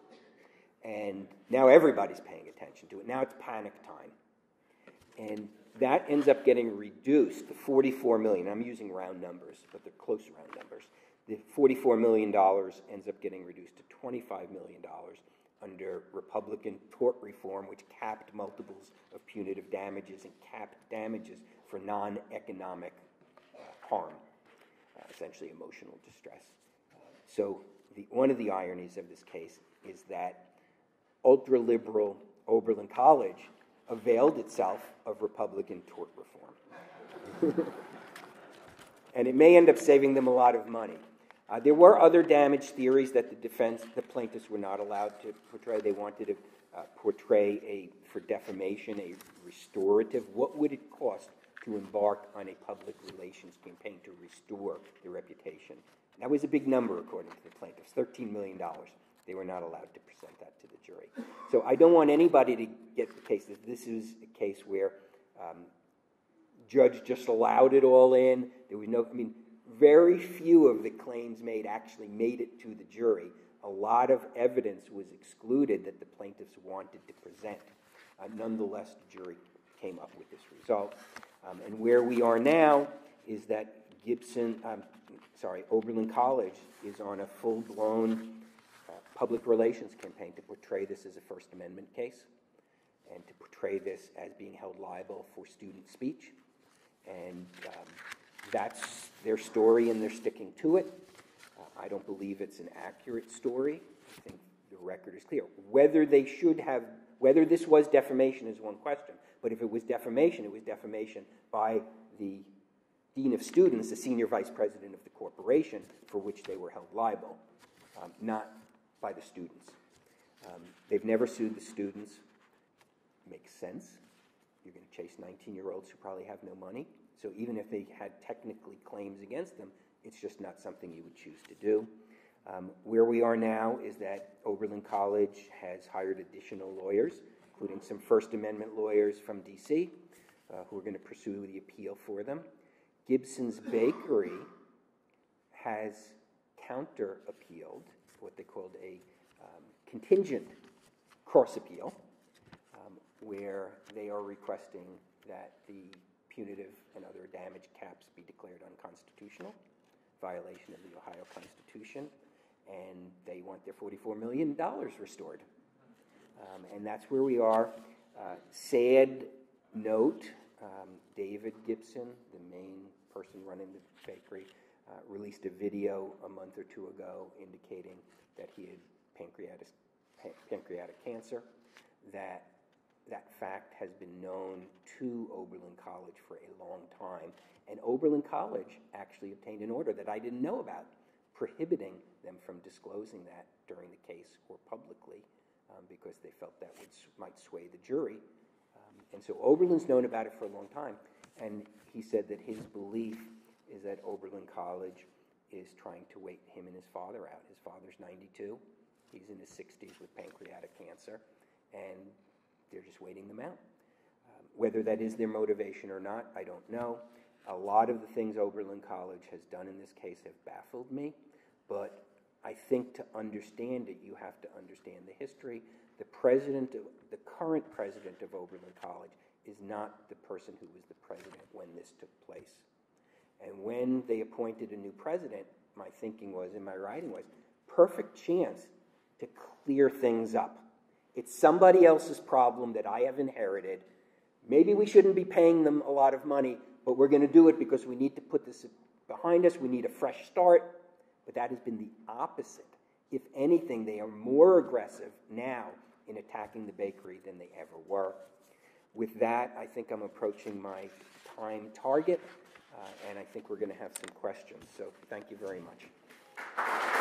And now everybody's paying attention to it. Now it's panic time. And that ends up getting reduced to 44 million. I'm using round numbers, but they're close round numbers. The 44 million dollars ends up getting reduced to 25 million dollars under Republican tort reform, which capped multiples of punitive damages and capped damages for non economic uh, harm, uh, essentially emotional distress. so, the, one of the ironies of this case is that ultra liberal Oberlin College availed itself of Republican tort reform. [laughs] and it may end up saving them a lot of money. Uh, there were other damage theories that the defense, the plaintiffs were not allowed to portray. They wanted to uh, portray a, for defamation, a restorative. What would it cost to embark on a public relations campaign to restore the reputation? That was a big number, according to the plaintiffs $13 million. They were not allowed to present that to the jury. So I don't want anybody to get the case that this is a case where um, judge just allowed it all in. There was no, I mean, very few of the claims made actually made it to the jury. A lot of evidence was excluded that the plaintiffs wanted to present. Uh, nonetheless, the jury came up with this result. Um, and where we are now is that Gibson, um, sorry, Oberlin College is on a full blown uh, public relations campaign to portray this as a First Amendment case and to portray this as being held liable for student speech. And um, that's their story and they're sticking to it. Uh, I don't believe it's an accurate story. I think the record is clear. Whether they should have, whether this was defamation is one question. But if it was defamation, it was defamation by the dean of students, the senior vice president of the corporation, for which they were held liable, um, not by the students. Um, they've never sued the students. Makes sense. You're going to chase 19 year olds who probably have no money. So even if they had technically claims against them, it's just not something you would choose to do. Um, where we are now is that Oberlin College has hired additional lawyers, including some First Amendment lawyers from DC, uh, who are going to pursue the appeal for them. Gibson's Bakery has counter appealed, what they called a um, contingent cross appeal, um, where they are requesting that the punitive and other damage caps be declared unconstitutional, violation of the Ohio Constitution, and they want their $44 million restored. Um, and that's where we are. Uh, sad note um, David Gibson, the main person running the bakery, uh, released a video a month or two ago indicating that he had pancreatic, pancreatic cancer. That that fact has been known to Oberlin College for a long time, and Oberlin College actually obtained an order that I didn't know about, prohibiting them from disclosing that during the case or publicly, um, because they felt that would might sway the jury. And so Oberlin's known about it for a long time, and he said that his belief is that Oberlin College is trying to wait him and his father out. His father's 92. He's in his 60s with pancreatic cancer, and they're just waiting them out. Um, whether that is their motivation or not, I don't know. A lot of the things Oberlin College has done in this case have baffled me, but I think to understand it, you have to understand the history. The president, of, the current president of Oberlin College, is not the person who was the president when this took place. And when they appointed a new president, my thinking was, and my writing was, perfect chance to clear things up. It's somebody else's problem that I have inherited. Maybe we shouldn't be paying them a lot of money, but we're going to do it because we need to put this behind us. We need a fresh start. But that has been the opposite. If anything, they are more aggressive now in attacking the bakery than they ever were. With that, I think I'm approaching my time target, uh, and I think we're going to have some questions. So thank you very much.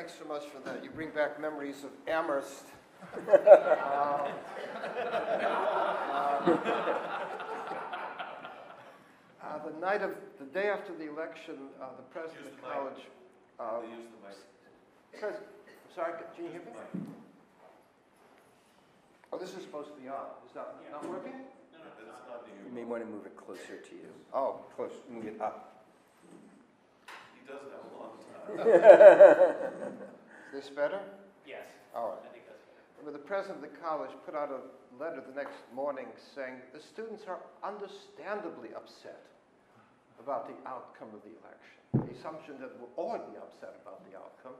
Thanks so much for that. You bring back memories of Amherst. uh, [laughs] uh, the night of the day after the election, uh, the president of the college. Uh, pres- sorry, can you hear me? Oh, this is supposed to be on. Is that not working? No, no, no, you may want to move it closer to you. Oh, close. Move it up. He does have a long [laughs] Is this better? Yes, All right. I think that's better. Well, the president of the college put out a letter the next morning saying the students are understandably upset about the outcome of the election. The assumption that we'll all be upset about the outcome.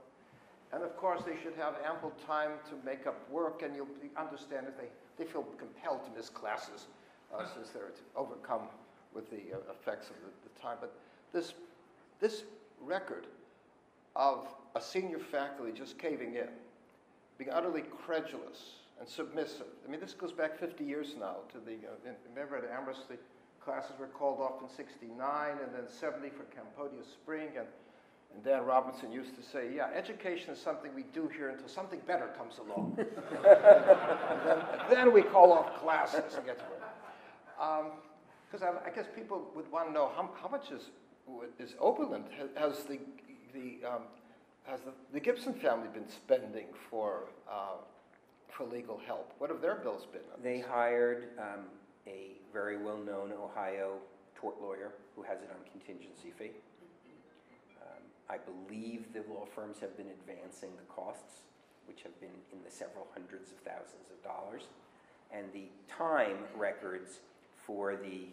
And of course, they should have ample time to make up work, and you'll understand if they, they feel compelled to miss classes uh, since they're overcome with the uh, effects of the, the time. But this, this record of a senior faculty just caving in, being utterly credulous and submissive. I mean, this goes back 50 years now to the, uh, remember at Amherst, the classes were called off in 69 and then 70 for Cambodia Spring. And, and Dan Robinson used to say, yeah, education is something we do here until something better comes along. and [laughs] then, [laughs] then, we call off classes and get to work. Because um, I, I, guess people would want to know how, how much is, is Oberlin, has, the the, um, has the, the, Gibson family been spending for, uh, for legal help? What have their bills been? They hired um, a very well known Ohio tort lawyer who has it on contingency fee. Um, I believe the law firms have been advancing the costs, which have been in the several hundreds of thousands of dollars. And the time records for the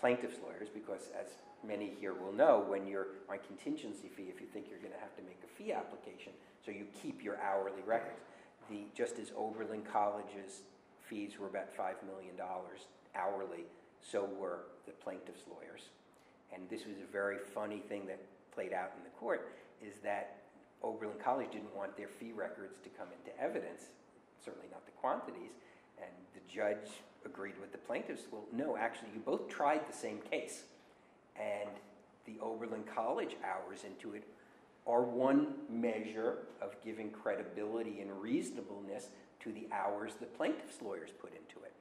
plaintiff's lawyers, because as many here will know, when you're on contingency fee, if you think you're gonna have to make a fee application, so you keep your hourly records. The, just as Oberlin College's fees were about five million dollars hourly, so were the plaintiff's lawyers. And this was a very funny thing that played out in the court, is that Oberlin College didn't want their fee records to come into evidence, certainly not the quantities, and the judge agreed with the plaintiffs, well, no, actually, you both tried the same case. And the Oberlin College hours into it are one measure of giving credibility and reasonableness to the hours the plaintiff's lawyers put into it.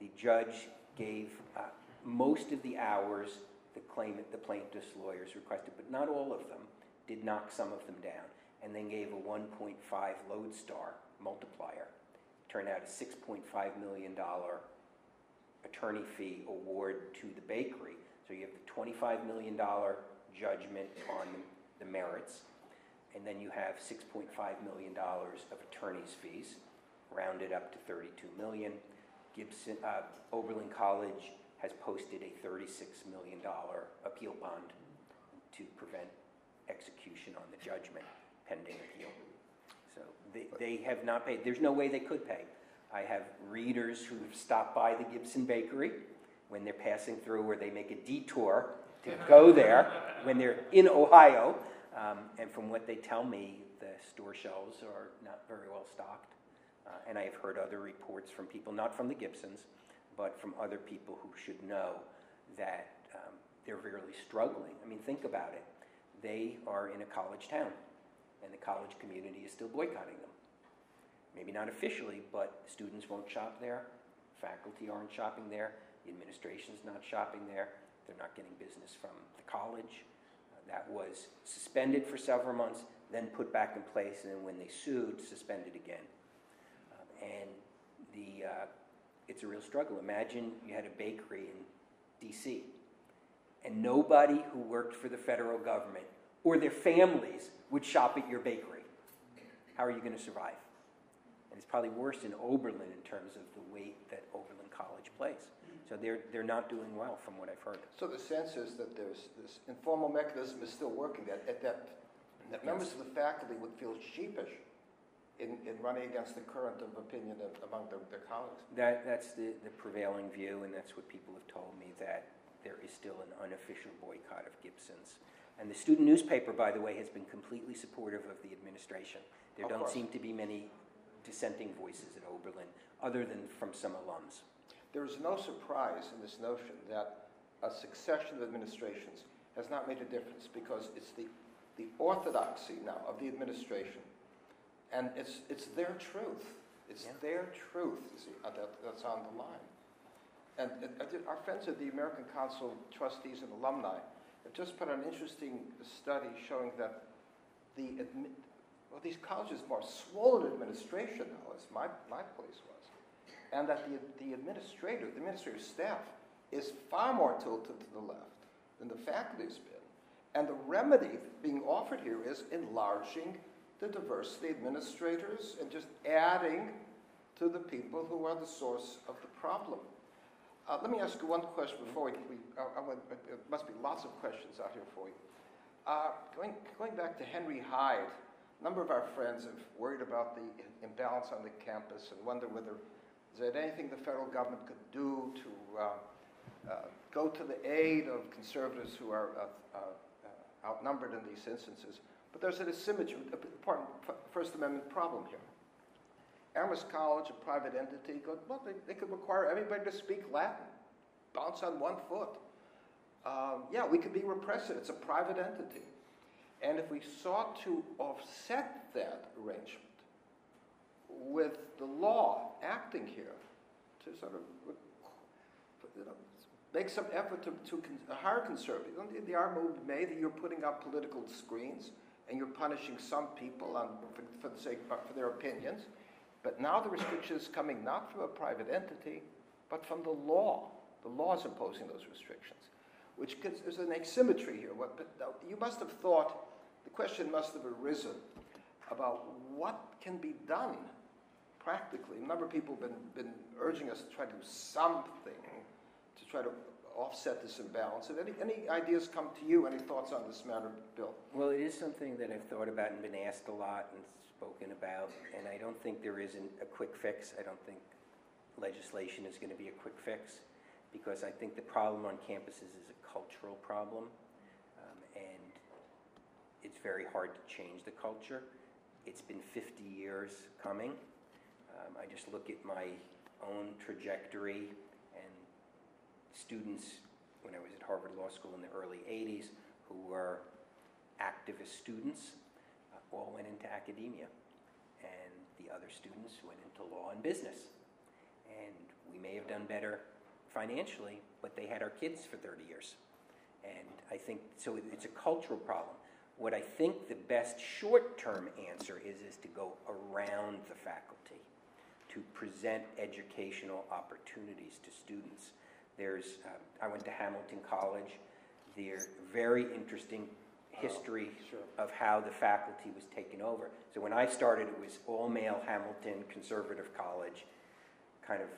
The judge gave uh, most of the hours the claimant, the plaintiff's lawyers requested, but not all of them, did knock some of them down, and then gave a 1.5 lodestar multiplier. Turned out a $6.5 million attorney fee award to the bakery. So you have the $25 million judgment on the merits, and then you have $6.5 million of attorney's fees, rounded up to 32 million. Gibson, uh, Oberlin College has posted a $36 million appeal bond to prevent execution on the judgment pending appeal. So they, they have not paid, there's no way they could pay. I have readers who have stopped by the Gibson Bakery when they're passing through, or they make a detour to [laughs] go there when they're in Ohio. Um, and from what they tell me, the store shelves are not very well stocked. Uh, and I have heard other reports from people, not from the Gibsons, but from other people who should know that um, they're really struggling. I mean, think about it. They are in a college town, and the college community is still boycotting them. Maybe not officially, but students won't shop there, faculty aren't shopping there, the administration's not shopping there, they're not getting business from the college. Uh, that was suspended for several months, then put back in place, and then when they sued, suspended again. Um, and the, uh, it's a real struggle. Imagine you had a bakery in DC, and nobody who worked for the federal government or their families would shop at your bakery. How are you going to survive? And it's probably worse in Oberlin in terms of the weight that Oberlin College plays. Mm-hmm. So they're, they're not doing well from what I've heard. So the sense is that there's this informal mechanism is still working, that, that, that members of the faculty would feel sheepish in, in running against the current of opinion of, among their, their colleagues. That, that's the, the prevailing view, and that's what people have told me, that there is still an unofficial boycott of Gibson's. And the student newspaper, by the way, has been completely supportive of the administration. There Of don't course. seem to be many dissenting voices at Oberlin, other than from some alums. There is no surprise in this notion that a succession of administrations has not made a difference because it's the, the orthodoxy now of the administration. And it's, it's their truth. It's Yeah. their truth see, uh, that, that's on the line. And uh, our friends at the American Council of Trustees and Alumni have just put an interesting study showing that the, well, these colleges are more swollen administration now, as my, my place was and that the, the administrator, the administrative staff, is far more tilted to the left than the faculty's been. And the remedy being offered here is enlarging the diversity administrators and just adding to the people who are the source of the problem. Uh, let me ask you one question before we, we I went, there must be lots of questions out here for you. Uh, going, going back to Henry Hyde, number of our friends have worried about the imbalance on the campus and wonder whether is there anything the federal government could do to uh, uh, go to the aid of conservatives who are uh, uh, outnumbered in these instances? But there's an asymmetry, an important First Amendment problem here. Amherst College, a private entity, go, well, they, they could require everybody to speak Latin, bounce on one foot. Um, yeah, we could be repressive. It's a private entity. And if we sought to offset that arrangement with the law acting here to sort of you know, make some effort to, to hire conservatives. The, argument made that you're putting up political screens and you're punishing some people on, for, for the sake uh, for their opinions. But now the restriction is coming not from a private entity, but from the law. The law is imposing those restrictions, which there's an asymmetry here. What, but uh, you must have thought, the question must have arisen about what can be done practically. A number of people have been, been urging us to try to do something to try to offset this imbalance. And any, any ideas come to you? Any thoughts on this matter, Bill? Well, it is something that I've thought about and been asked a lot and spoken about, and I don't think there isn't a quick fix. I don't think legislation is going to be a quick fix, because I think the problem on campuses is a cultural problem, it's very hard to change the culture. It's been 50 years coming. Um, I just look at my own trajectory and students when I was at Harvard Law School in the early 80s who were activist students uh, all went into academia. And the other students went into law and business. And we may have done better financially, but they had our kids for 30 years. And I think, so it's a cultural problem. What I think the best short-term answer is, is to go around the faculty, to present educational opportunities to students. There's, uh, I went to Hamilton College. There's very interesting history sure. of how the faculty was taken over. So when I started, it was all-male Hamilton Conservative College, kind of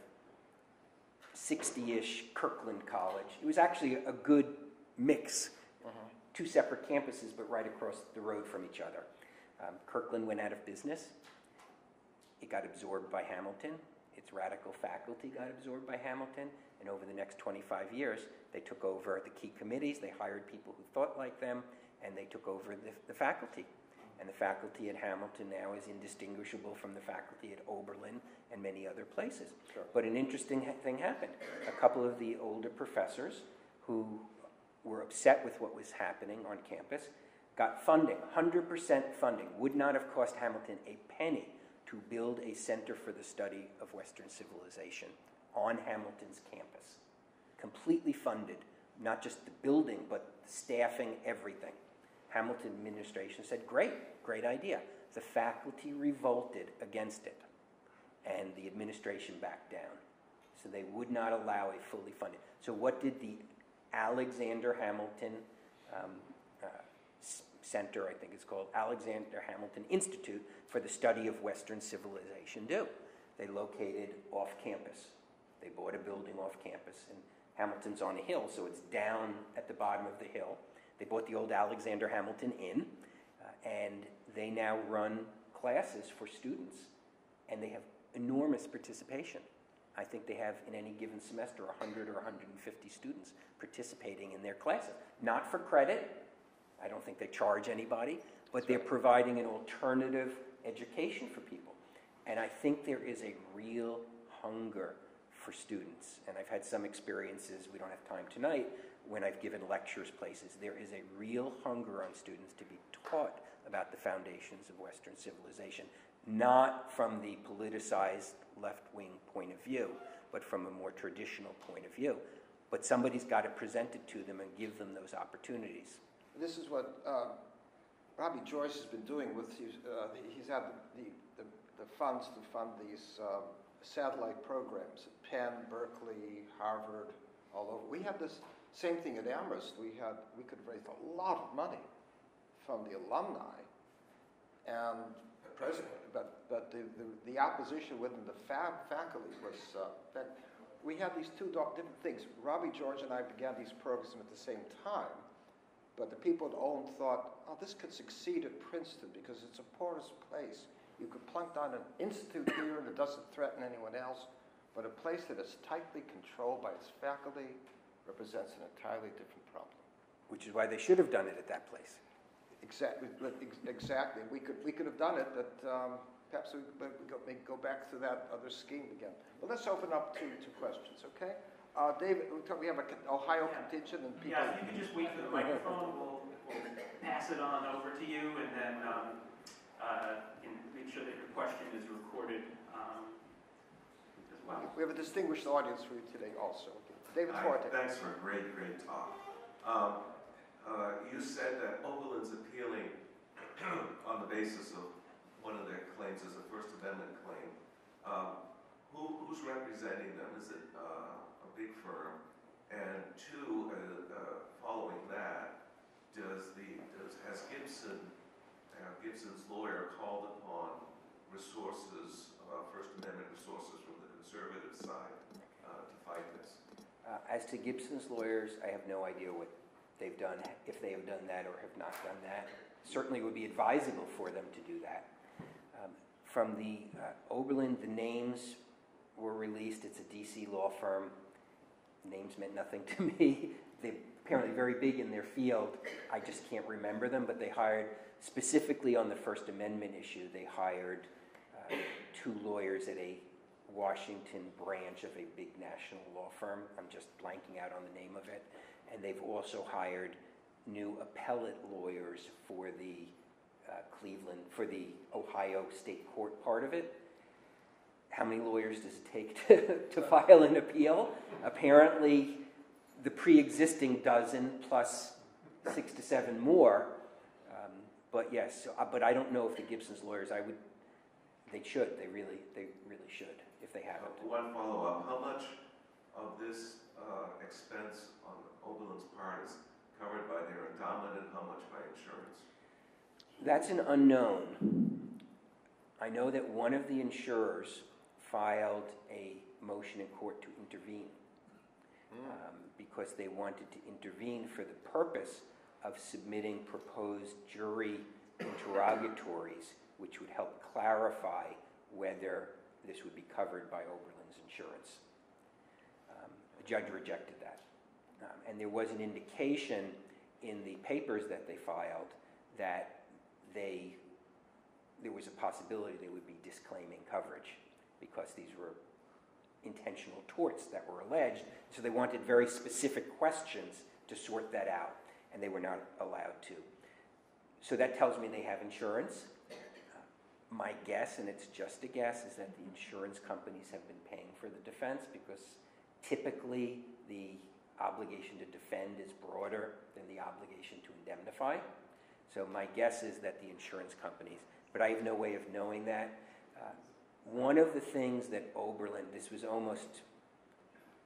60-ish Kirkland College. It was actually a good mix. Two separate campuses, but right across the road from each other. Um, Kirkland went out of business. It got absorbed by Hamilton. Its radical faculty got absorbed by Hamilton. And over the next 25 years, they took over the key committees. They hired people who thought like them, and they took over the, the faculty. And the faculty at Hamilton now is indistinguishable from the faculty at Oberlin and many other places. Sure. But an interesting ha- thing happened. A couple of the older professors who were upset with what was happening on campus got funding, 100% funding. Would not have cost Hamilton a penny to build a center for the study of Western civilization on Hamilton's campus. Completely funded, not just the building, but staffing, everything. Hamilton administration said, Great, great idea. The faculty revolted against it, and the administration backed down. So they would not allow a fully funded. So, what did the Alexander Hamilton um, uh, Center, I think it's called, Alexander Hamilton Institute for the Study of Western Civilization do? They located off campus. They bought a building off campus, and Hamilton's on a hill, so it's down at the bottom of the hill. They bought the old Alexander Hamilton Inn, uh, and they now run classes for students, and they have enormous participation. I think they have in any given semester 100 or 150 students participating in their classes. Not for credit, I don't think they charge anybody, but they're providing an alternative education for people. And I think there is a real hunger for students. And I've had some experiences, we don't have time tonight, when I've given lectures places. There is a real hunger on students to be taught about the foundations of Western civilization, not from the politicized left wing point of view, but from a more traditional point of view. But somebody's got to present it to them and give them those opportunities. This is what uh, Robbie George has been doing with uh, he's had the, the, the funds to fund these um, satellite programs at Penn, Berkeley, Harvard, all over. We had this same thing at Amherst. We had we could raise a lot of money from the alumni and president, but but the, the, the opposition within the fab faculty was uh, that we had these two different things. Robbie George and I began these programs at the same time. But the people at Olin thought, oh, this could succeed at Princeton because it's a porous place. You could plunk down an institute here and it doesn't threaten anyone else, but a place that is tightly controlled by its faculty represents an entirely different problem. Which is why they should have done it at that place. Exactly, exactly. We could, we could have done it, but um, perhaps we, but we go, maybe go back to that other scheme again. But let's open up to, to questions, okay? Uh, David, we have an con- Ohio contingent and people. Yeah, if you could just wait for the microphone, we'll, we'll pass it on over to you, and then, um, uh, and make sure that your question is recorded, um, as well. We have a distinguished audience for you today also. David Hi, Forte. Thanks for a great, great talk. Um, uh, You said that Oberlin's appealing [clears throat] on the basis of one of their claims as a First Amendment claim. Um, Who, who's representing them? Is it uh, a big firm? And two, uh, uh, following that, does the, does, has Gibson, uh, Gibson's lawyer called upon resources, First Amendment resources from the conservative side to fight this? As to Gibson's lawyers, I have no idea what they've done, if they have done that or have not done that. Certainly it would be advisable for them to do that. Um, From the uh, Oberlin, the names were released. It's a DC law firm. Names meant nothing to [laughs] me. They're apparently very big in their field. I just can't remember them, but they hired, specifically on the First Amendment issue, they hired uh, two lawyers at a Washington branch of a big national law firm. I'm just blanking out on the name of it. And they've also hired new appellate lawyers for the uh, Cleveland, for the Ohio State Court part of it. How many lawyers does it take to, [laughs] to file an appeal? Apparently, the pre-existing dozen plus six to seven more. Um, but yes, so, uh, but I don't know if the Gibson's lawyers, I would, they should, they really, they really should, if they haven't. One follow-up, how much of this uh, expense on Oberlin's part is covered by their endowment and how much by insurance? That's an unknown. I know that one of the insurers filed a motion in court to intervene um, because they wanted to intervene for the purpose of submitting proposed jury interrogatories, which would help clarify whether this would be covered by Oberlin's insurance. Um, The judge rejected. Um, And there was an indication in the papers that they filed that they, there was a possibility they would be disclaiming coverage because these were intentional torts that were alleged. So they wanted very specific questions to sort that out, and they were not allowed to. So that tells me they have insurance. My guess, and it's just a guess, is that the insurance companies have been paying for the defense because typically the obligation to defend is broader than the obligation to indemnify. So my guess is that the insurance companies, but I have no way of knowing that. Uh, One of the things that Oberlin, this was almost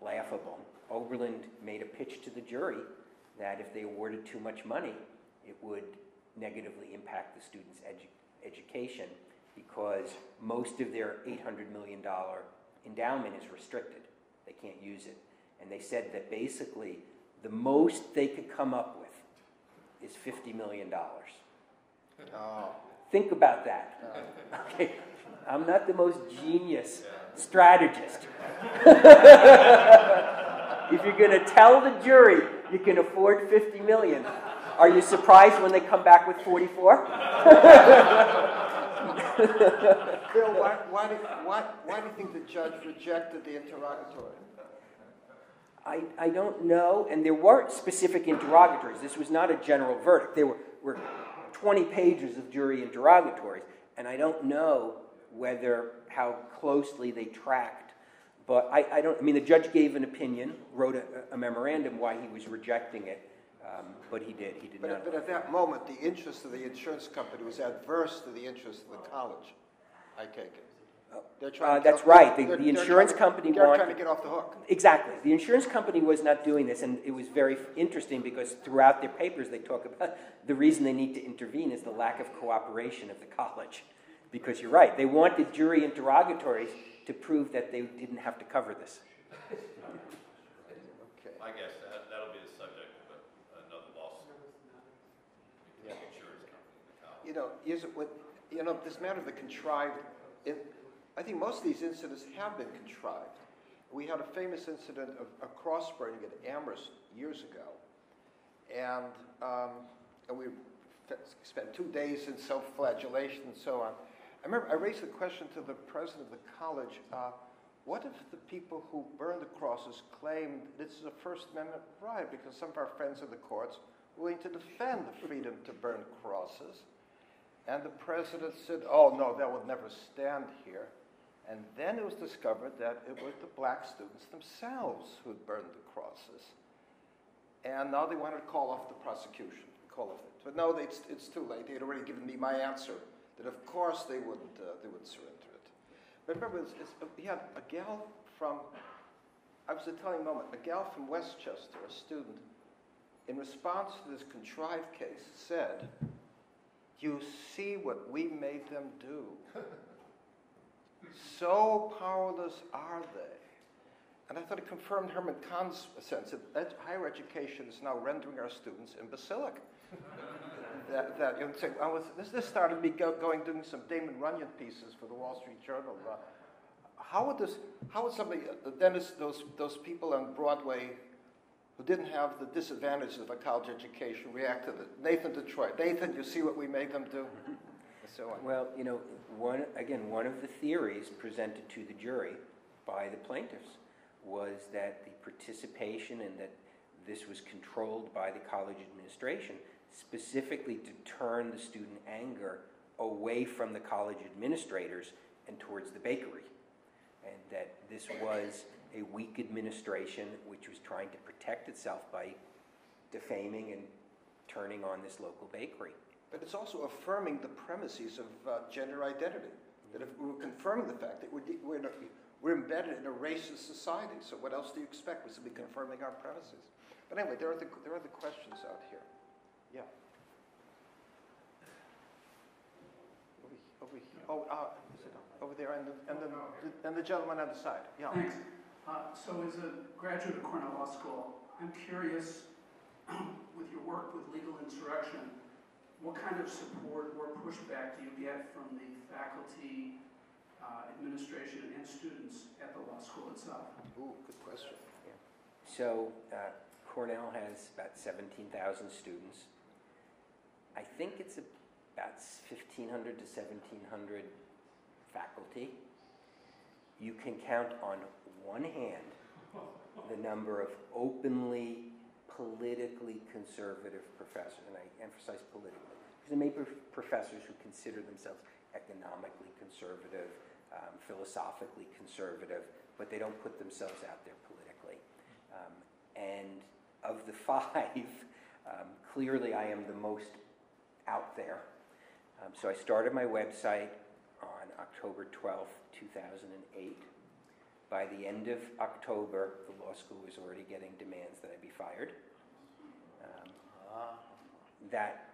laughable, Oberlin made a pitch to the jury that if they awarded too much money, it would negatively impact the student's edu- education because most of their $800 million endowment is restricted. They can't use it. And they said that basically the most they could come up with is $50 million. Oh, Think about that. Uh. Okay, I'm not the most genius strategist. [laughs] if you're going to tell the jury you can afford 50 million, are you surprised when they come back with 44? Bill, why, why, do, why, why do you think the judge rejected the interrogatory? I, I don't know, and there weren't specific interrogatories. This was not a general verdict. There were, were 20 pages of jury interrogatories, and I don't know whether how closely they tracked. But I, I don't, I mean, the judge gave an opinion, wrote a, a memorandum why he was rejecting it, um, but he did. He did But, not. but at that moment, the interest of the insurance company was adverse to the interest of the college, I take it. They're trying Uh, that's get- right. The- they're- the they're insurance company They're wanted- trying to get off the hook. Exactly. The insurance company was not doing this, and it was very interesting because throughout their papers they talk about [laughs] the reason they need to intervene is the lack of cooperation of the college. Because you're right, they wanted jury interrogatories to prove that they didn't have to cover this. Okay. I guess that, that'll be the subject of another lawsuit. Between the insurance company the college. You know, is it, what, you know, this matter of the contrived, it, I think most of these incidents have been contrived. We had a famous incident of a cross burning at Amherst years ago. And, um, and we spent two days in self-flagellation and so on. I remember I raised the question to the president of the college, uh, what if the people who burned the crosses claimed this is a First Amendment right because some of our friends in the courts were willing to defend the freedom to burn crosses? And the president said, oh, no, that would never stand here. And then it was discovered that it was the black students themselves who had burned the crosses. And now they wanted to call off the prosecution, call off it. But no, it's, it's too late. They had already given me my answer that of course they wouldn't, uh, they wouldn't surrender it. But remember, it's, we had a gal from, I was a telling moment, a gal from Westchester, a student, in response to this contrived case, said, You see what we made them do. [laughs] so powerless are they. And I thought it confirmed Herman Kahn's sense that higher education is now rendering our students imbecilic. [laughs] that, that, you know, say, I was, this, this started me go, going doing some Damon Runyon pieces for the Wall Street Journal. Uh, how would this, how would somebody, uh, the dentists, those, those people on Broadway who didn't have the disadvantages of a college education react to the, Nathan Detroit, Nathan, you see what we made them do? [laughs] So on. Well, you know, one, again, one of the theories presented to the jury by the plaintiffs was that the participation and that this was controlled by the college administration specifically to turn the student anger away from the college administrators and towards the bakery. And that this was a weak administration which was trying to protect itself by defaming and turning on this local bakery. But it's also affirming the premises of uh, gender identity. That if we're confirming the fact that we're, we're, we're embedded in a racist society, so what else do you expect? We should be confirming our premises. But anyway, there are the, there are the questions out here. Yeah. Over, here. Oh, uh, over there, and the, and the, and the gentleman on the side. Yeah. Thanks. Uh, So as a graduate of Cornell Law School, I'm curious, [clears throat] with your work with legal insurrection, what kind of support or pushback do you get from the faculty, uh, administration, and students at the law school itself? Ooh, good question. So uh, Cornell has about 17,000 students. I think it's about 1,500 to 1,700 faculty. You can count on one hand the number of openly politically conservative professors, and I emphasize politically, because there may be professors who consider themselves economically conservative, um, philosophically conservative, but they don't put themselves out there politically. Um, and of the [laughs] five, um, clearly I am the most out there. Um, so I started my website on October 12th, 2008. By the end of October, the law school was already getting demands that I be fired. That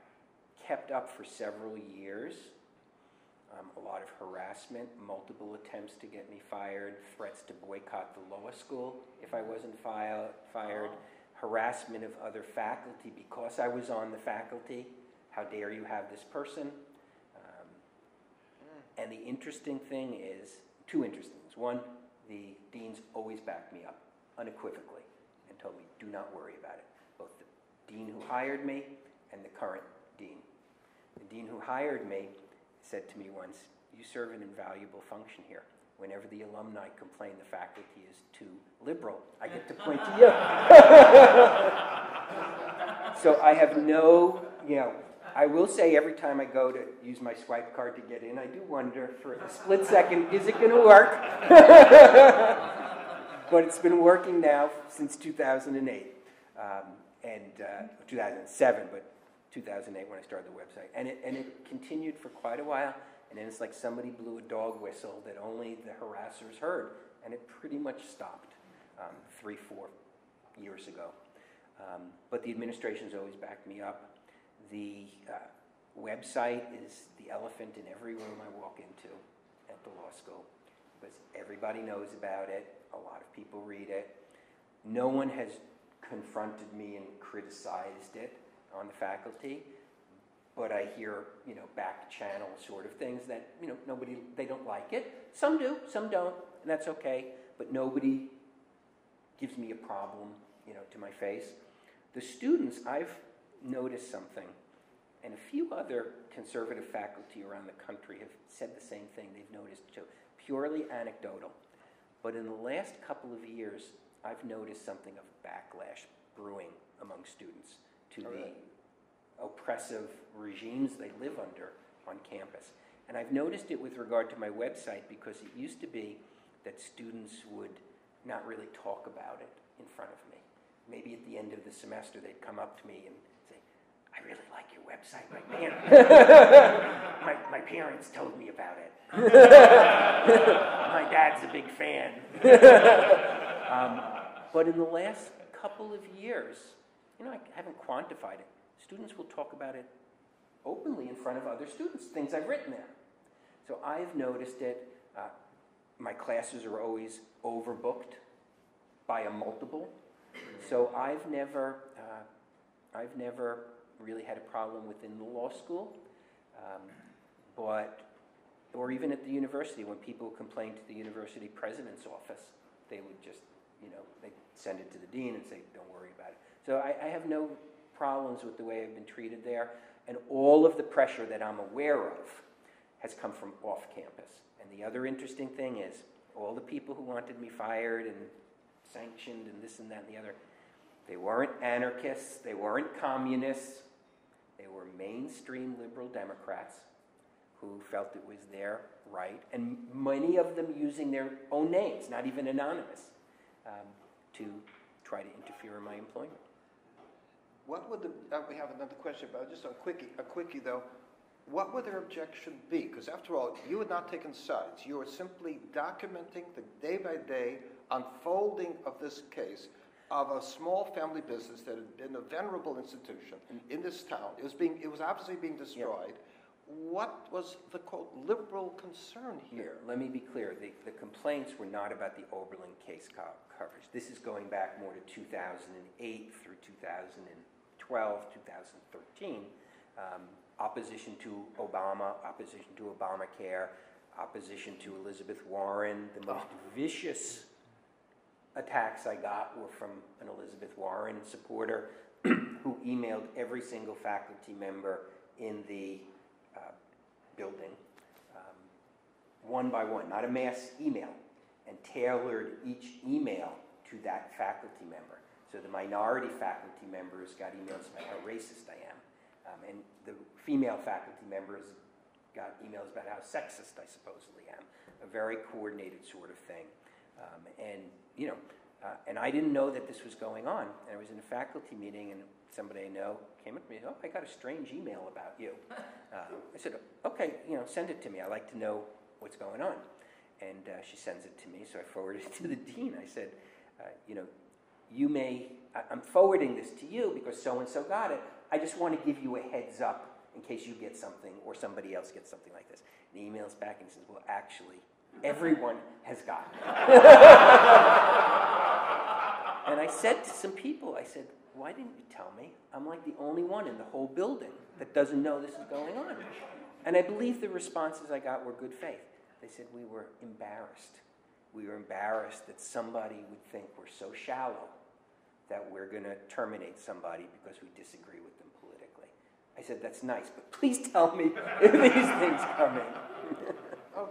kept up for several years. Um, a lot of harassment, multiple attempts to get me fired, threats to boycott the law school if I wasn't file, fired, harassment of other faculty because I was on the faculty. How dare you have this person? Um, and the interesting thing is two interesting things. One, the deans always backed me up unequivocally and told me, do not worry about it. Dean who hired me and the current dean. The dean who hired me said to me once, You serve an invaluable function here. Whenever the alumni complain the faculty is too liberal, I get to point to you. [laughs] so I have no, you know, I will say every time I go to use my swipe card to get in, I do wonder for a split second, is it going to work? [laughs] but it's been working now since 2008 um, and uh, 2007, but 2008 when I started the website. And it, and it continued for quite a while. And then it's like somebody blew a dog whistle that only the harassers heard. And it pretty much stopped um, three, four years ago. Um, but the administration's always backed me up. The uh, website is the elephant in every room I walk into at the law school because everybody knows about it. A lot of people read it. No one has confronted me and criticized it on the faculty, but I hear, you know, back channel sort of things that, you know, nobody, they don't like it. Some do, some don't, and that's okay, but nobody gives me a problem, you know, to my face. The students, I've noticed something, and a few other conservative faculty around the country have said the same thing they've noticed too, purely anecdotal. But in the last couple of years, I've noticed something of backlash brewing among students to the oppressive regimes they live under on campus. And I've noticed it with regard to my website because it used to be that students would not really talk about it in front of me. Maybe at the end of the semester they'd come up to me and say, I really like your website. My, par- [laughs] my, my parents told me about it. [laughs] my dad's a big fan. [laughs] um, but in the last couple of years, you know, I haven't quantified it. Students will talk about it openly in front of other students, things I've written there. So I've noticed it. Uh, my classes are always overbooked. by a multiple. So I've never, uh, I've never really had a problem within the law school. Um, but, or even at the university, when people complain to the university president's office, they would just, you know, they send it to the dean and say, don't worry about it. So I, I have no problems with the way I've been treated there. And all of the pressure that I'm aware of has come from off campus. And the other interesting thing is, all the people who wanted me fired and sanctioned and this and that and the other, they weren't anarchists, they weren't communists, they were mainstream liberal Democrats who felt it was their right, and many of them using their own names, not even anonymous, um, to try to interfere in my employment. What would the, uh, we have another question, but just a quickie, a quickie though. What would their objection be? Because after all, you had not taken sides. You were simply documenting the day by day unfolding of this case of a small family business that had been a venerable institution in this town. It was being, it was obviously being destroyed. What was the quote liberal concern here? Let me be clear, the, the complaints were not about the Oberlin case co- coverage. This is going back more to 2008 through 2012, 2013. Um, opposition to Obama, opposition to Obamacare, opposition to Elizabeth Warren. The most vicious attacks I got were from an Elizabeth Warren supporter [clears throat] who emailed every single faculty member in the building, um, one by one, not a mass email, and tailored each email to that faculty member. So the minority faculty members got emails about how racist I am, um, and the female faculty members got emails about how sexist I supposedly am. A very coordinated sort of thing. Um, and, you know, uh, and I didn't know that this was going on. And I was in a faculty meeting, and somebody I know came up to me, oh, I got a strange email about you. Uh, I said, okay, you know, send it to me. I like to know what's going on. And uh, she sends it to me, so I forwarded it [laughs] to the dean. I said, uh, you know, you may, I- I'm forwarding this to you because so and so got it. I just want to give you a heads up in case you get something or somebody else gets something like this. And he emails back and says, well, actually, everyone has gotten it. [laughs] And I said to some people, I said, why didn't you tell me? I'm like the only one in the whole building that doesn't know this is going on. And I believe the responses I got were good faith. They said we were embarrassed. We were embarrassed that somebody would think we're so shallow that we're going to terminate somebody because we disagree with them politically. I said, that's nice, but please tell me if these things come in. [laughs] Oh,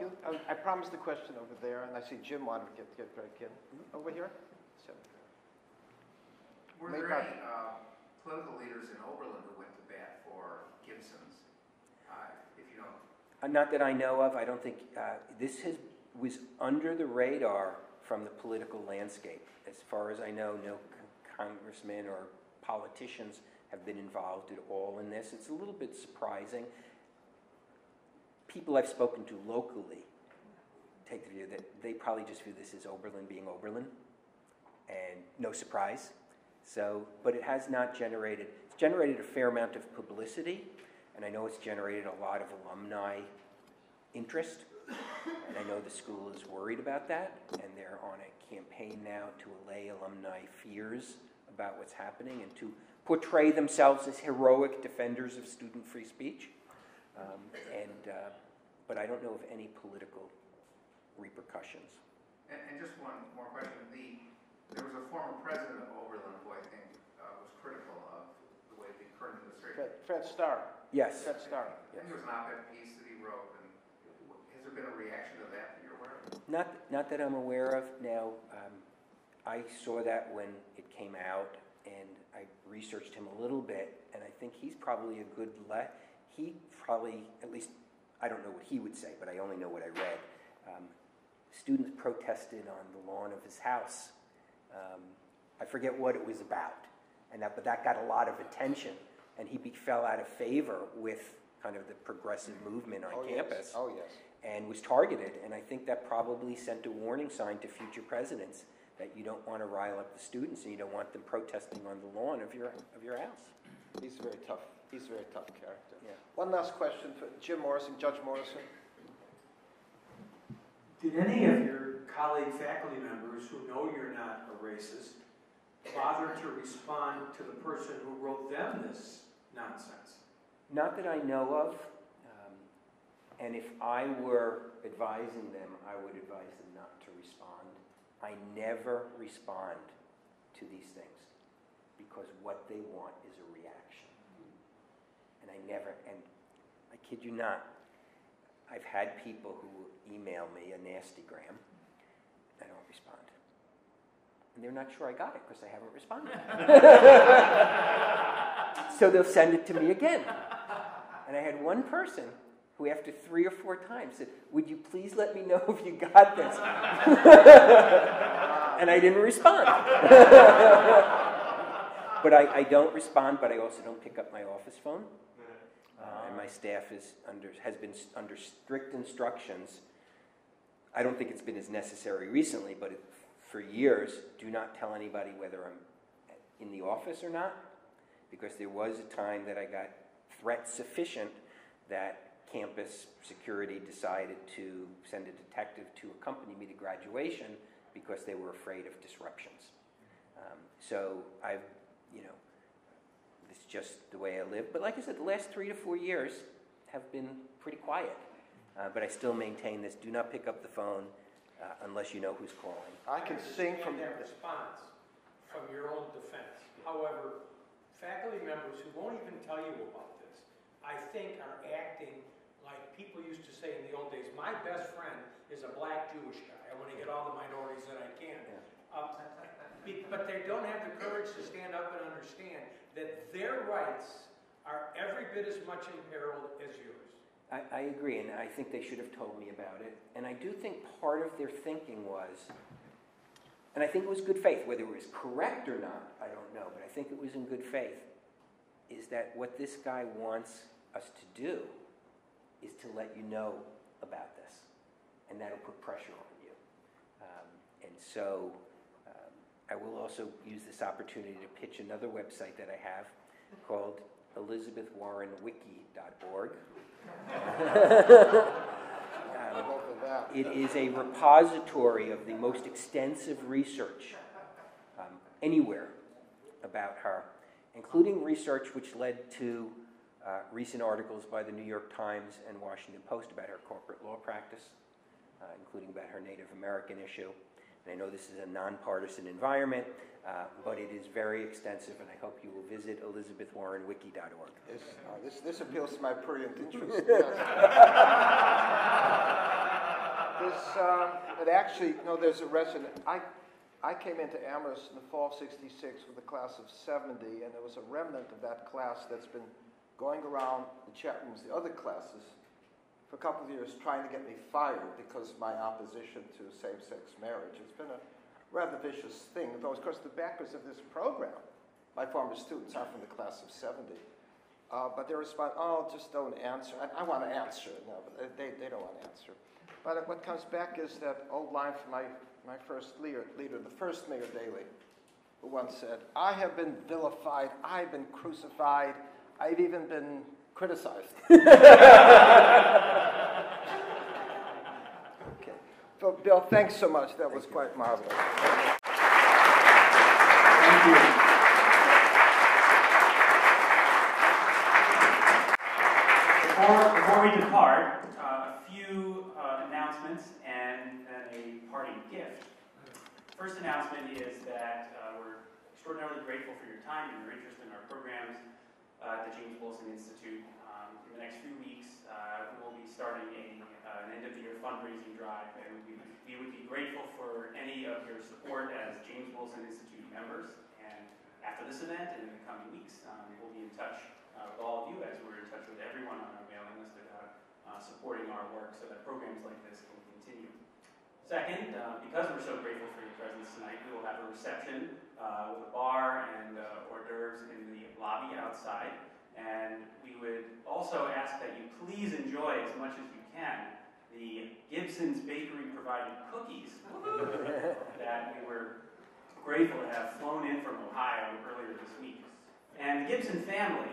I- promised the question over there, and I see Jim wanted to get, get back in. Over here? Were Make there any uh, political leaders in Oberlin who went to bat for Gibson's? Uh, If you don't, Uh, Not that I know of. I don't think uh, this has was under the radar from the political landscape. As far as I know, no c- congressmen or politicians have been involved at all in this. It's a little bit surprising. People I've spoken to locally take the view that they probably just view this as Oberlin being Oberlin, and no surprise. So, but it has not generated. It's generated a fair amount of publicity, and I know it's generated a lot of alumni interest. And I know the school is worried about that, and they're on a campaign now to allay alumni fears about what's happening and to portray themselves as heroic defenders of student-free speech. Um, and, uh, but I don't know of any political repercussions. and, and just one more question. The, there was a former president of Oberlin who I think uh, was critical of the way the current administration. Fred, Fred Starr. Yes. Fred Starr. I think there was an op-ed piece that he wrote, and has there been a reaction to that that you're aware of? Not, not that I'm aware of. Now, um, I saw that when it came out, and I researched him a little bit, and I think he's probably a good le- he probably, at least, I don't know what he would say, but I only know what I read. Um, students protested on the lawn of his house. Um, I forget what it was about, and that, but that got a lot of attention, and he be, fell out of favor with kind of the progressive movement on Oh, yes. campus Oh, yes. and was targeted. And I think that probably sent a warning sign to future presidents that you don't want to rile up the students and you don't want them protesting on the lawn of your, of your house. He's a very tough, he's a very tough character. Yeah. One last question for Jim Morrison, Judge Morrison. Did any of your colleague faculty members who know you're not a racist bother to respond to the person who wrote them this nonsense? Not that I know of. Um, and if I were advising them, I would advise them not to respond. I never respond to these things because what they want is a reaction. And I never, and I kid you not, I've had people who email me a nasty gram. I don't respond. And they're not sure I got it because I haven't responded. [laughs] so they'll send it to me again. And I had one person who, after three or four times, said, Would you please let me know if you got this? [laughs] and I didn't respond. [laughs] but I, I, don't respond, but I also don't pick up my office phone. Uh, and my staff is under, has been under strict instructions. I don't think it's been as necessary recently, but it, for years, do not tell anybody whether I'm in the office or not, because there was a time that I got threat sufficient that campus security decided to send a detective to accompany me to graduation because they were afraid of disruptions. Um, so I've, you know, just the way I live. But like I said, the last three to four years have been pretty quiet. Uh, but I still maintain this: do not pick up the phone uh, unless you know who's calling. I can sing from that response from your own defense. However, faculty members who won't even tell you about this, I think, are acting like people used to say in the old days. My best friend is a black Jewish guy. I want to get all the minorities that I can. Yeah. Um, but they don't have the courage to stand up and understand that their rights are every bit as much imperiled as yours. I, I, agree, and I think they should have told me about it. And I do think part of their thinking was, and I think it was good faith, whether it was correct or not, I don't know, but I think it was in good faith, is that what this guy wants us to do is to let you know about this, and that'll put pressure on you. Um, and so I will also use this opportunity to pitch another website that I have called elizabethwarrenwiki.org. um, it is a repository of the most extensive research um, anywhere about her, including research which led to uh, recent articles by the New York Times and Washington Post about her corporate law practice, uh, including about her Native American issue. And I know this is a nonpartisan environment, uh, but it is very extensive, and I hope you will visit elizabethwarrenwiki.org. Yes, uh, this, this appeals to my prurient interest. [laughs] this, uh, but actually, no, there's a resident. I, I came into Amherst in the fall of 66 with a class of 70, and there was a remnant of that class that's been going around the chat rooms, the other classes, for a couple of years trying to get me fired because of my opposition to same-sex marriage. It's been a rather vicious thing, though of course the backers of this program, my former students, are from the class of 70. Uh, but they respond, oh, just don't answer. I, I want to answer. No, they, they don't want to answer. But what comes back is that old line from my, my first leader, leader, the first Mayor Daley, who once said, I have been vilified, I've been crucified, I've even been criticized. [laughs] okay. So, Bill, thanks so much. That was quite marvelous. Thank you. Before, before we depart, uh, a few uh, announcements and then a parting gift. First announcement is that uh, we're extraordinarily grateful for your time and your interest in our programs at the James Wilson Institute. Um, in the next few weeks, uh, we will be starting a, uh, an end-of-the-year fundraising drive, and we, we would be grateful for any of your support as James Wilson Institute members. And after this event and in the coming weeks, um, we'll be in touch uh, with all of you as we're in touch with everyone on our mailing list about uh, supporting our work so that programs like this can continue. Second, uh, because we're so grateful for your presence tonight, we will have a reception uh, with a bar and uh, hors d'oeuvres in the lobby outside. And we would also ask that you please enjoy as much as you can the Gibson's Bakery provided cookies [laughs] that we were grateful to have flown in from Ohio earlier this week. And the Gibson family,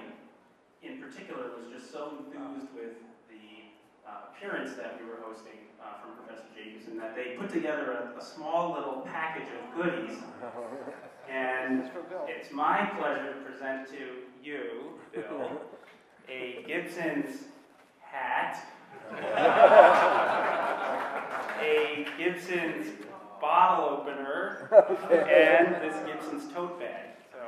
in particular, was just so enthused with the uh, appearance that we were hosting uh, from Professor Jacobson that they put together a, a small little package of goodies [laughs] And it's my pleasure to present to you, Bill, a Gibson's hat, [laughs] a Gibson's bottle opener, [laughs] and this Gibson's tote bag. So.